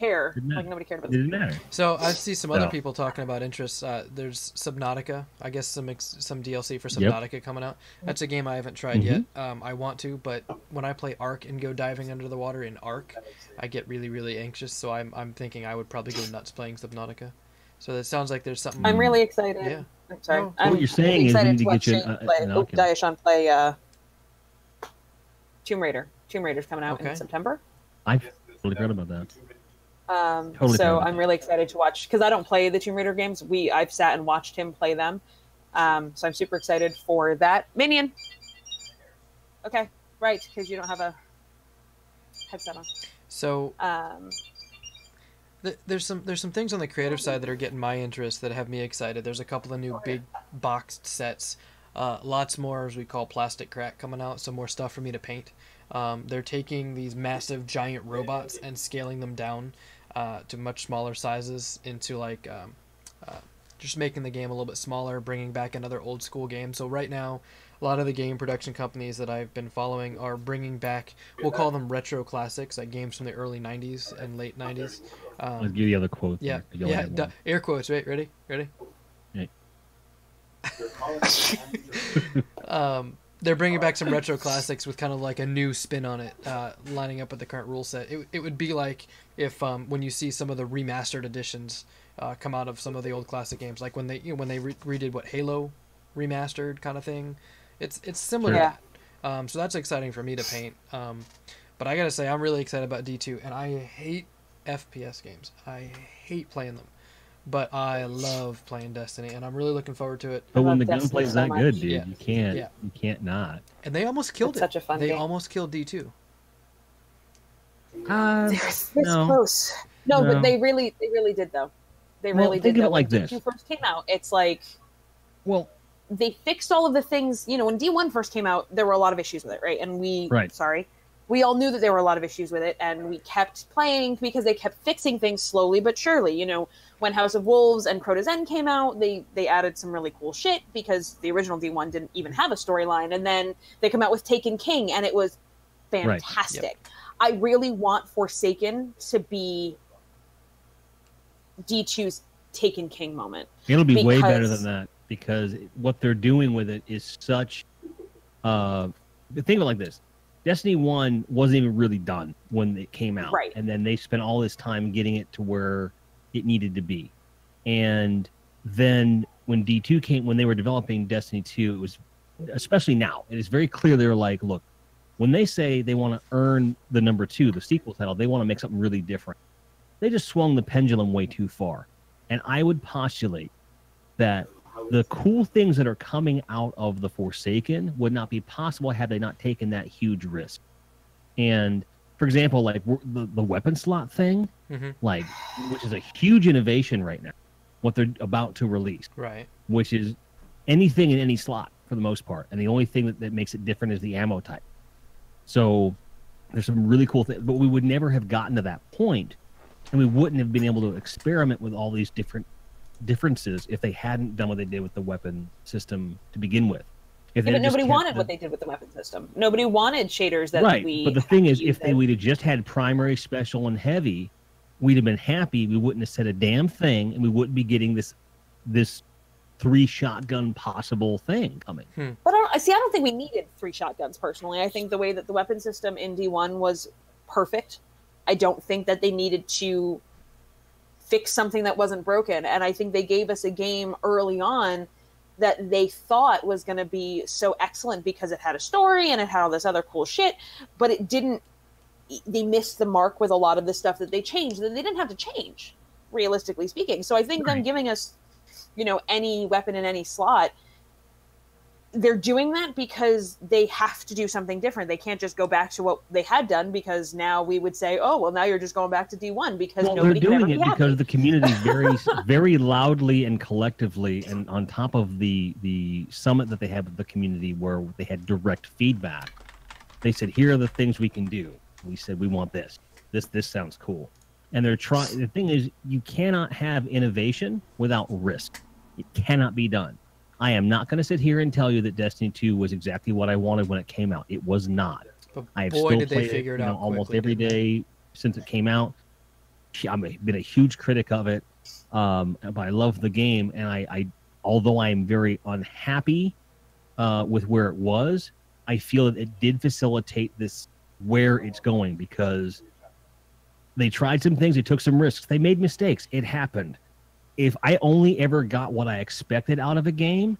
Care. Like nobody cared about It didn't matter. So I see some other So- people talking about interests. Uh, there's Subnautica. I guess some ex- some DLC for Yep. Subnautica coming out. That's a game I haven't tried Mhm. yet. Um, I want to, but when I play Ark and go diving under the water in Ark, I get really really anxious. So I'm I'm thinking I would probably go nuts playing Subnautica. So that sounds like there's something. I'm really excited. Yeah. I'm sorry. No. I'm What you're saying is you excited need to watch get you Shane an- play, an Diasean play uh, Tomb Raider. Tomb Raider's coming out Okay. in September. I totally forgot about that. Um, Totally so fair. I'm really excited to watch because I don't play the Tomb Raider games. We I've sat and watched him play them. Um, so I'm super excited for that. Minion. Okay, right, because you don't have a headset on. So Um, th- there's some there's some things on the creative side that are getting my interest that have me excited. There's a couple of new big boxed sets. Uh, lots more, as we call plastic crack, coming out. Some more stuff for me to paint. Um, they're taking these massive giant robots and scaling them down uh, to much smaller sizes into like um, uh, just making the game a little bit smaller, bringing back another old school game. So right now, a lot of the game production companies that I've been following are bringing back. We'll call them retro classics, like games from the early '90s and late '90s. Let's Um, give you the other quote. yeah. Yeah. air quotes. Right, ready, ready. Yeah. um, they're bringing back some retro classics with kind of like a new spin on it, uh, lining up with the current rule set. It, it would be like if um, when you see some of the remastered editions uh, come out of some of the old classic games, like when they you know, when they re- redid what Halo remastered kind of thing. It's it's similar Sure. to that. Um, so that's exciting for me to paint. Um, but I gotta say, I'm really excited about D2, and I hate FPS games. I hate playing them, but I love playing Destiny, and I'm really looking forward to it. But when the love Destiny gunplay is so that good, dude, Yeah. you can't Yeah. you can't not. And they almost killed It's it. such a fun they game. almost killed D2. Uh, They're this no. close. No, No. but they really, they really did though. They Well, really think did. of it like when this. D2 first came out, it's like well, they fixed all of the things. You know, when D1 first came out, there were a lot of issues with it, right? And we, Right. sorry, we all knew that there were a lot of issues with it, and we kept playing because they kept fixing things slowly but surely. You know, when House of Wolves and Crota's End came out, they they added some really cool shit because the original D1 didn't even have a storyline, and then they come out with Taken King, and it was Right. fantastic. I really want Forsaken to be D2's Taken King moment. it'll be way better than that because what they're doing with it is such. Uh, think of it like this: Destiny One wasn't even really done when it came out, Right. And then they spent all this time getting it to where it needed to be, and then when D two came, when they were developing Destiny Two, it was especially now. It is very clear they were like, look, when they say they want to earn the number two, the sequel title, they want to make something really different. They just swung the pendulum way too far. And I would postulate that the cool things that are coming out of the Forsaken would not be possible had they not taken that huge risk. And for example, like the, the weapon slot thing, Mhm. like which is a huge innovation right now, what they're about to release Right. which is anything in any slot for the most part. And the only thing that, that makes it different is the ammo type. So there's some really cool things, but we would never have gotten to that point, and we wouldn't have been able to experiment with all these different differences if they hadn't done what they did with the weapon system to begin with. If Yeah, but nobody wanted the- what they did with the weapon system. Nobody wanted shaders that right. we. But the thing is, if use they it. would have just had primary, special, and heavy, we'd have been happy. We wouldn't have said a damn thing, and we wouldn't be getting this this three shotgun possible thing coming. Hmm. But I, don't, I see. I don't think we needed three shotguns personally. I think the way that the weapon system in D one was perfect. I don't think that they needed to fix something that wasn't broken. And I think they gave us a game early on that they thought was going to be so excellent because it had a story and it had all this other cool shit, but it didn't. They missed the mark with a lot of the stuff that they changed that they didn't have to change, realistically speaking. So I think them giving us, you know, any weapon in any slot they're doing that because they have to do something different. They can't just go back to what they had done because now we would say, "Oh, well, now you're just going back to D1 because Well, they're doing be it happy." because the community very, very loudly and collectively, and on top of the the summit that they had with the community, where they had direct feedback, they said, "Here are the things we can do." We said, "We want this. This this sounds cool." And they're trying. The thing is, you cannot have innovation without risk. It cannot be done. I am not going to sit here and tell you that Destiny 2 was exactly what I wanted when it came out. It was not. But I have boy, still played it it you know, almost quickly, every they? since it came out. I've been a huge critic of it, um, but I love the game, and I, I although I'm very unhappy uh, with where it was, I feel that it did facilitate this where it's going because they tried some things, they took some risks, they made mistakes. It happened. If I only ever got what I expected out of a game,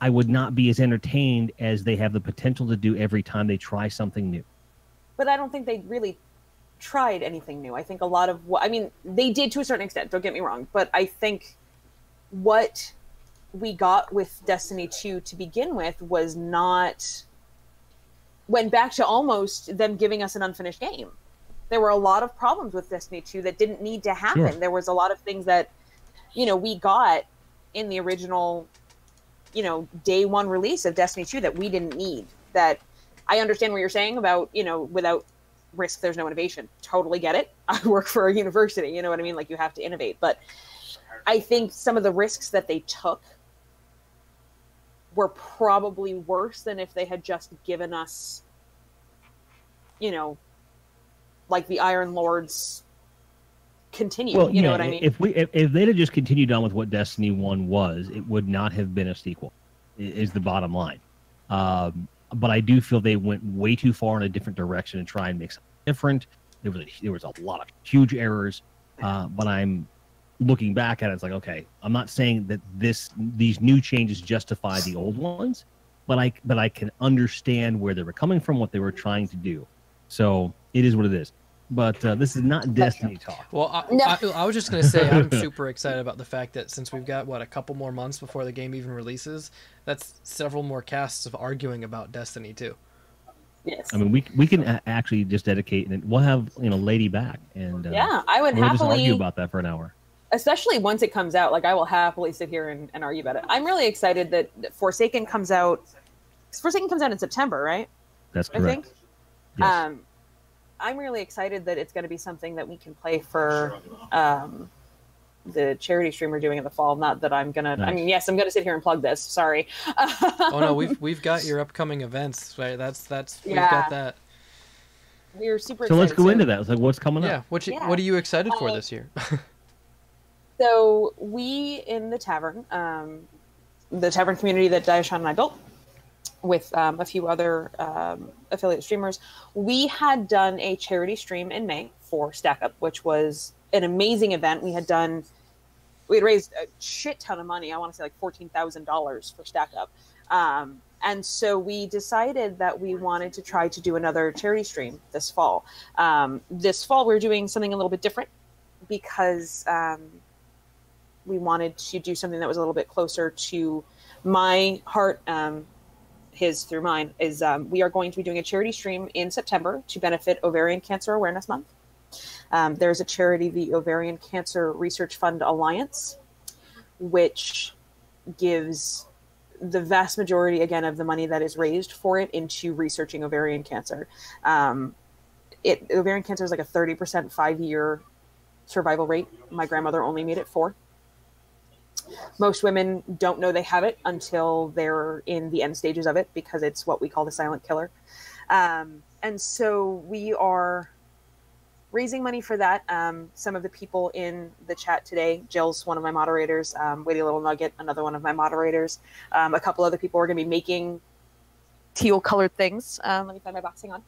I would not be as entertained as they have the potential to do every time they try something new. But I don't think they really tried anything new. I think a lot of what I mean, they did to a certain extent, don't get me wrong, but I think what we got with Destiny 2 to begin with was not went back to almost them giving us an unfinished game. There were a lot of problems with Destiny 2 that didn't need to happen. Sure. There was a lot of things that you know, we got in the original you know, day one release of Destiny 2 that we didn't need. That I understand what you're saying about, you know, without risk there's no innovation. Totally get it. I work for a university, you know what I mean? Like you have to innovate. But I think some of the risks that they took were probably worse than if they had just given us you know like the Iron Lords continue. Well, you know what I mean? If we if, if they'd have just continued on with what Destiny One was, it would not have been a sequel. Is the bottom line. Um, but I do feel they went way too far in a different direction and try and make something different. There was a, there was a lot of huge errors. Uh, but I'm looking back at it, it's like okay, I'm not saying that this these new changes justify the old ones, but I but I can understand where they were coming from, what they were trying to do. So it is what it is. But uh, this is not Destiny talk. Well, I, No. I, I was just gonna say I'm super excited about the fact that since we've got what a couple more months before the game even releases, that's several more casts of arguing about Destiny too. yes. I mean, we we can a- actually just dedicate and we'll have you know Lady back and uh, yeah, I would we'll just happily argue about that for an hour. especially once it comes out, like I will happily sit here and, and argue about it. I'm really excited that that Forsaken comes out. Forsaken comes out in September, right? That's I correct. think. Yes. Um, I'm really excited that it's going to be something that we can play for um, the charity stream we're doing in the fall. Not that I'm gonna. I mean, yes, I'm gonna sit here and plug this. Sorry. Oh no, we've we've got your upcoming events, right? That's that's we've Yeah. got that. we're super. so let's excited. go into that. It's like what's coming Yeah. up. What you Yeah. what are you excited for Uh, this year? So we in the tavern, um, the tavern community that Diasean and I built with um, a few other um, affiliate streamers, we had done a charity stream in May for Stack Up, which was an amazing event. We had done, we had raised a shit ton of money. I want to say like fourteen thousand dollars for Stack Up. Um, and so we decided that we wanted to try to do another charity stream this fall. Um, this fall, we're doing something a little bit different because um, we wanted to do something that was a little bit closer to my heart um, his through mine is um, we are going to be doing a charity stream in september to benefit ovarian cancer awareness month. Um, there's a charity the ovarian cancer research fund alliance which gives the vast majority again of the money that is raised for it into researching ovarian cancer. Um, it ovarian cancer is like a 30% five year survival rate. My grandmother only made it four most women don't know they have it until they're in the end stages of it because it's what we call the silent killer. Um, and so we are raising money for that. Um, some of the people in the chat today, Jill's one of my moderators, um, Witty Little Nugget, another one of my moderators, um, a couple other people are going to be making teal colored things. Um, let me find my boxing on.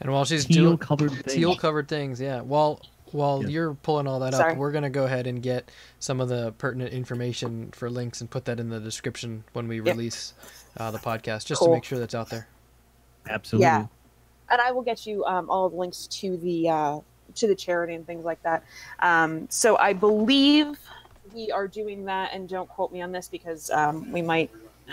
And while she's Teal doing covered thing. teal covered things, yeah. While while Yeah. you're pulling all that Sorry. up, we're gonna go ahead and get some of the pertinent information for links and put that in the description when we Yep. release uh, the podcast, just Cool. to make sure that's out there. Absolutely. Yeah. and I will get you um, all the links to the uh, to the charity and things like that. Um, so I believe we are doing that, and don't quote me on this because um, we might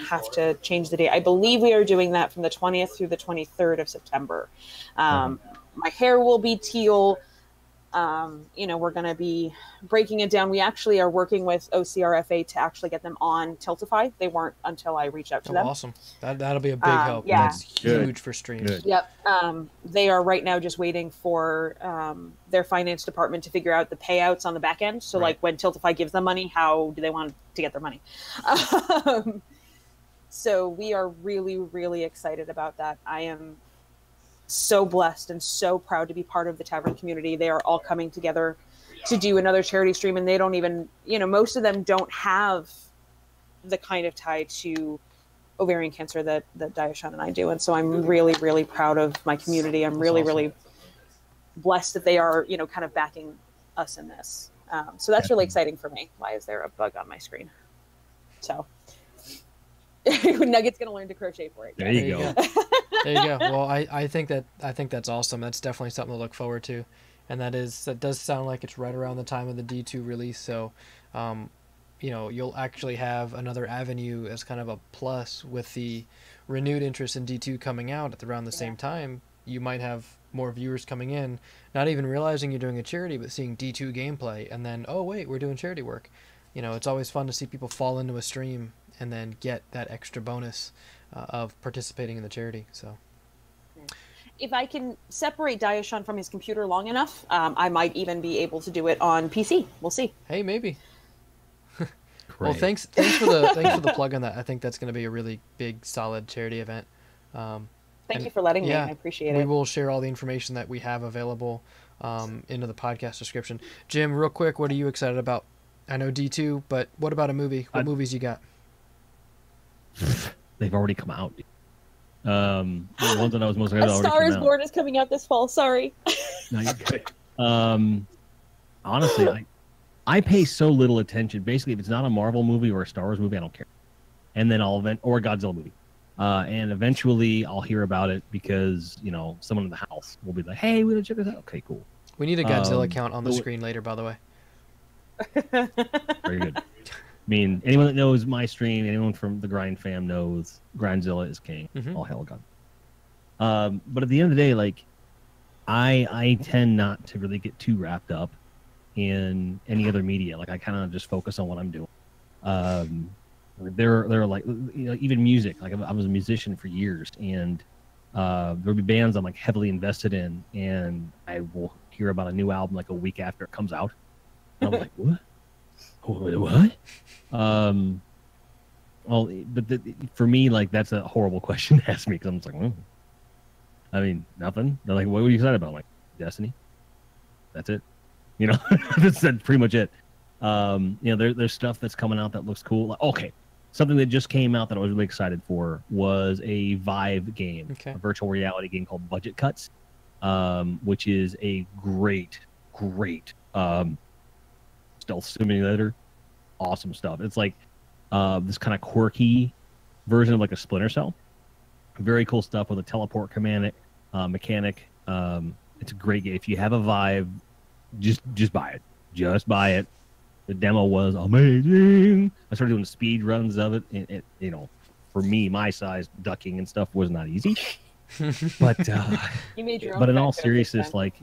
have to change the date. I believe we are doing that from the 20th through the 23rd of September. Um, My hair will be teal. Um, you know, we're going to be breaking it down. We actually are working with OCRFA to actually get them on Tiltify. They weren't until I reached out to Oh, them. awesome! That that'll be a big Um, help. yeah. That's Good. huge for streams. Good. Yep. Um, they are right now just waiting for um, their finance department to figure out the payouts on the back end. So, Right. like when Tiltify gives them money, how do they want to get their money? um, so we are really, really excited about that. I am. So blessed and so proud to be part of the tavern community. They are all coming together to do another charity stream, and they don't even, you know, most of them don't have the kind of tie to ovarian cancer that that Diasean and I do, and so I'm really, really proud of my community. I'm really, really blessed that they are, you know, kind of backing us in this. Um, so that's really exciting for me. Why is there a bug on my screen? So Nugget's gonna learn to crochet for it. There you go. there you go. Well, I, I think that I think that's awesome. That's definitely something to look forward to, and that is that does sound like it's right around the time of the D two release. So, um, you know, you'll actually have another avenue as kind of a plus with the renewed interest in D two coming out at around the same time. You might have more viewers coming in, not even realizing you're doing a charity, but seeing D two gameplay, and then oh wait, we're doing charity work. You know, it's always fun to see people fall into a stream and then get that extra bonus uh, of participating in the charity. So. If I can separate Diasean from his computer long enough, um, I might even be able to do it on PC. We'll see. Hey, maybe. Well, thanks, thanks for the thanks for the plug on that. I think that's going to be a really big, solid charity event. Um, Thank you for letting yeah, me. I appreciate it. we will share all the information that we have available um, into the podcast description. Jim, real quick, what are you excited about? I know D two, but what about a movie? What I- movies you got? They've already come out. Um, the ones that I was most excited about Star already is out. Born is coming out this fall. Sorry. No, you're good. Um, honestly, I I pay so little attention. Basically, if it's not a Marvel movie or a Star Wars movie, I don't care. And then I'll event or a Godzilla movie. Uh, and eventually I'll hear about it because you know someone in the house will be like, "Hey, we gotta check this out." Okay, cool, We need a Godzilla Um, count on the the- screen later, by the way. very good. I mean, anyone that knows my stream, anyone from the Grind fam knows Grindzilla is king. Mhm. All hell God. Um, but at the end of the day, like, I I tend not to really get too wrapped up in any other media. Like, I kind of just focus on what I'm doing. Um, there there are like you know even music. Like, I I was a musician for years, and uh, there'll be bands I'm like heavily invested in, and I will hear about a new album like a week after it comes out, and I'm like, what? What? what? Um, well, but the, for me, like that's a horrible question to ask me because I'm just like, hmm. I mean, nothing. They're like, what were you excited about? I'm like, Destiny. That's it. You know, that's, that's pretty much it. Um, you know, there, there's stuff that's coming out that looks cool. Like, okay, something that just came out that I was really excited for was a Vive game, Okay. a virtual reality game called Budget Cuts, um, which is a great, great um, stealth simulator. Awesome stuff. It's like uh, this kind of quirky version of like a Splinter Cell. Very cool stuff with a teleport command uh, mechanic. Um, it's a great game. If you have a Vive, just just buy it. Just buy it. The demo was amazing. I started doing speed runs of it. And it, you know, for me, my size, ducking and stuff was not easy. But uh, You made your own. but in all seriousness, like,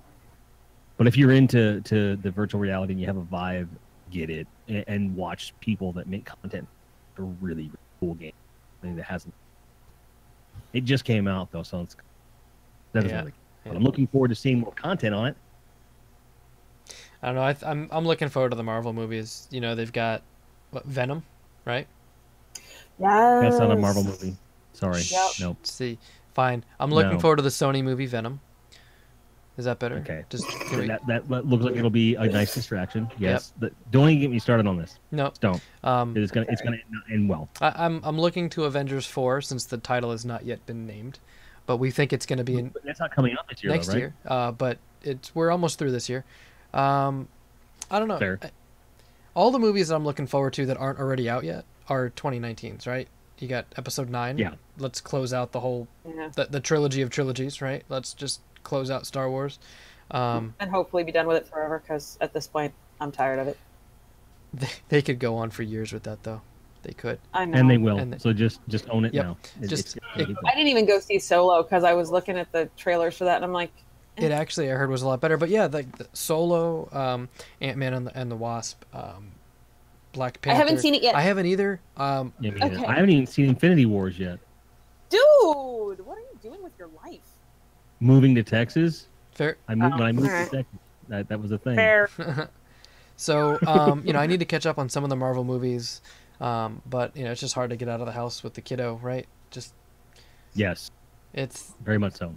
but if you're into to the virtual reality and you have a Vive, get it and, and watch people that make content. A really, really cool game. I mean, that hasn't. It just came out though, so it's. That is Yeah, really. But. I'm looking forward to seeing more content on it. I don't know. I th- I'm I'm looking forward to the Marvel movies. You know, they've got what, Venom, right? yes. That's not a Marvel movie. Sorry. Yep. Nope. See, fine. I'm looking No. forward to the Sony movie Venom. Is that better? Okay. Just we, That, that that looks like it'll be a nice distraction. Yes. But don't even get me started on this. no. Don't. Um, It's gonna it's gonna end well. I, I'm I'm looking to Avengers four since the title has not yet been named, but we think it's going to be in But that's not coming out this year, next though, right? year. Uh, but it's we're almost through this year. Um, I don't know. Fair. I- all the movies that I'm looking forward to that aren't already out yet are 2019s, right? You got Episode nine. Yeah. Let's close out the whole Yeah. the, the trilogy of trilogies, right? Let's just close out Star Wars. Um, And hopefully be done with it forever because at this point I'm tired of it. they, they could go on for years with that, though. They could. I know. And they will. And they- so just just own it Yep. now. It- Just- it's- it- I didn't even go see Solo because I was looking at the trailers for that and I'm like, It actually I heard was a lot better, but yeah, like the Solo, um, Ant Man and the, and the Wasp, um, Black Panther. I haven't seen it yet. I haven't either. Um, Yeah. Okay. I haven't even seen Infinity Wars yet. dude, what are you doing with your life? Moving to Texas, fair. I moved Oh, when I moved alright. to Texas. That that was a thing. Fair. So, um, you know, I need to catch up on some of the Marvel movies, um, but you know, it's just hard to get out of the house with the kiddo, right? Just Yes, it's very much so.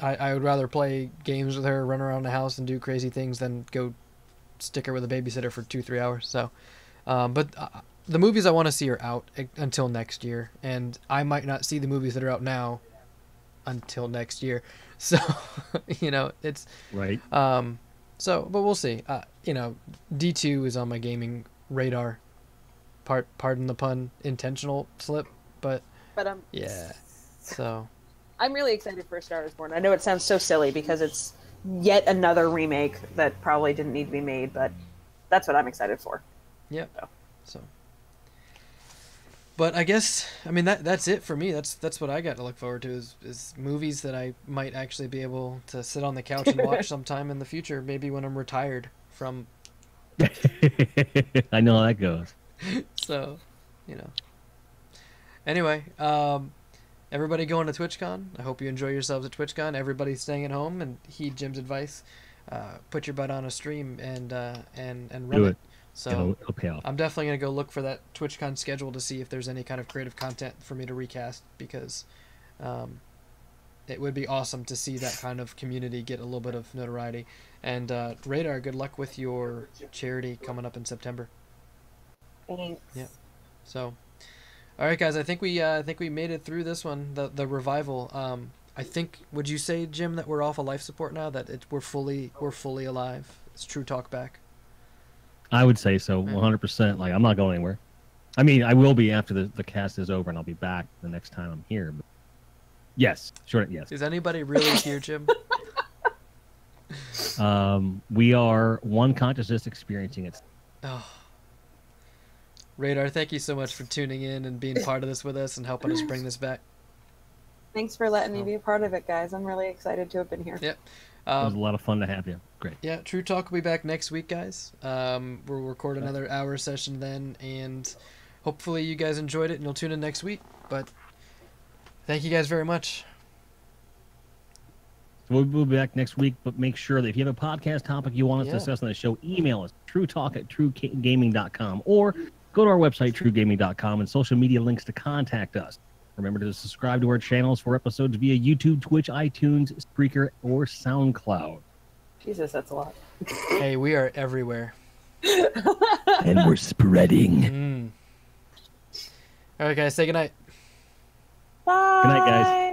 I, I would rather play games with her, run around the house, and do crazy things than go stick her with a babysitter for two three hours. So, um, but uh, the movies I want to see are out uh, until next year, and I might not see the movies that are out now until next year. So, you know, it's Right. um, so, but we'll see. Uh, you know, D two is on my gaming radar. Part, pardon the pun, intentional slip, but But um, yeah. So I'm really excited for A Star Is Born. I know it sounds so silly because it's yet another remake that probably didn't need to be made, but that's what I'm excited for. Yeah. So. So. But I guess I mean that that's it for me. That's that's what I got to look forward to is is movies that I might actually be able to sit on the couch and watch sometime in the future, maybe when I'm retired from I know how that goes. so, you know. Anyway, um everybody going to TwitchCon. I hope you enjoy yourselves at TwitchCon. Everybody staying at home and heed Jim's advice. Uh, put your butt on a stream and uh, and and run Do it. it. So It'll, it'll pay off. I'm definitely gonna go look for that TwitchCon schedule to see if there's any kind of creative content for me to recast because um, it would be awesome to see that kind of community get a little bit of notoriety. And uh, Radar, good luck with your charity coming up in September. Thanks. Yeah. So, all right, guys, I think we uh, I think we made it through this one, the the revival. Um, I think would you say, Jim, that we're off of life support now? That it, we're fully we're fully alive. It's TRUtalk back. I would say so, 100%. Like, I'm not going anywhere. I mean, I will be after the, the cast is over, and I'll be back the next time I'm here. But yes, sure, yes. Is anybody really here, Jim? Um, we are one consciousness experiencing it. Oh. Radar, thank you so much for tuning in and being part of this with us and helping us bring this back. Thanks for letting me Oh. be a part of it, guys. I'm really excited to have been here. Yeah. It was Um, a lot of fun to have you. Great. yeah, TRUtalk will be back next week, guys. Um, we'll record another hour session then, and hopefully you guys enjoyed it and you'll tune in next week. But thank you guys very much. So we'll, we'll be back next week, but make sure that if you have a podcast topic you want us Yeah. to discuss on the show, email us, trutalk at trugaming.com, or go to our website, trugaming.com, and social media links to contact us. Remember to subscribe to our channels for episodes via YouTube, Twitch, iTunes, Spreaker, or SoundCloud. Jesus, that's a lot. Hey, we are everywhere. and we're spreading. Mm. All right, guys, say goodnight. Bye. night, guys.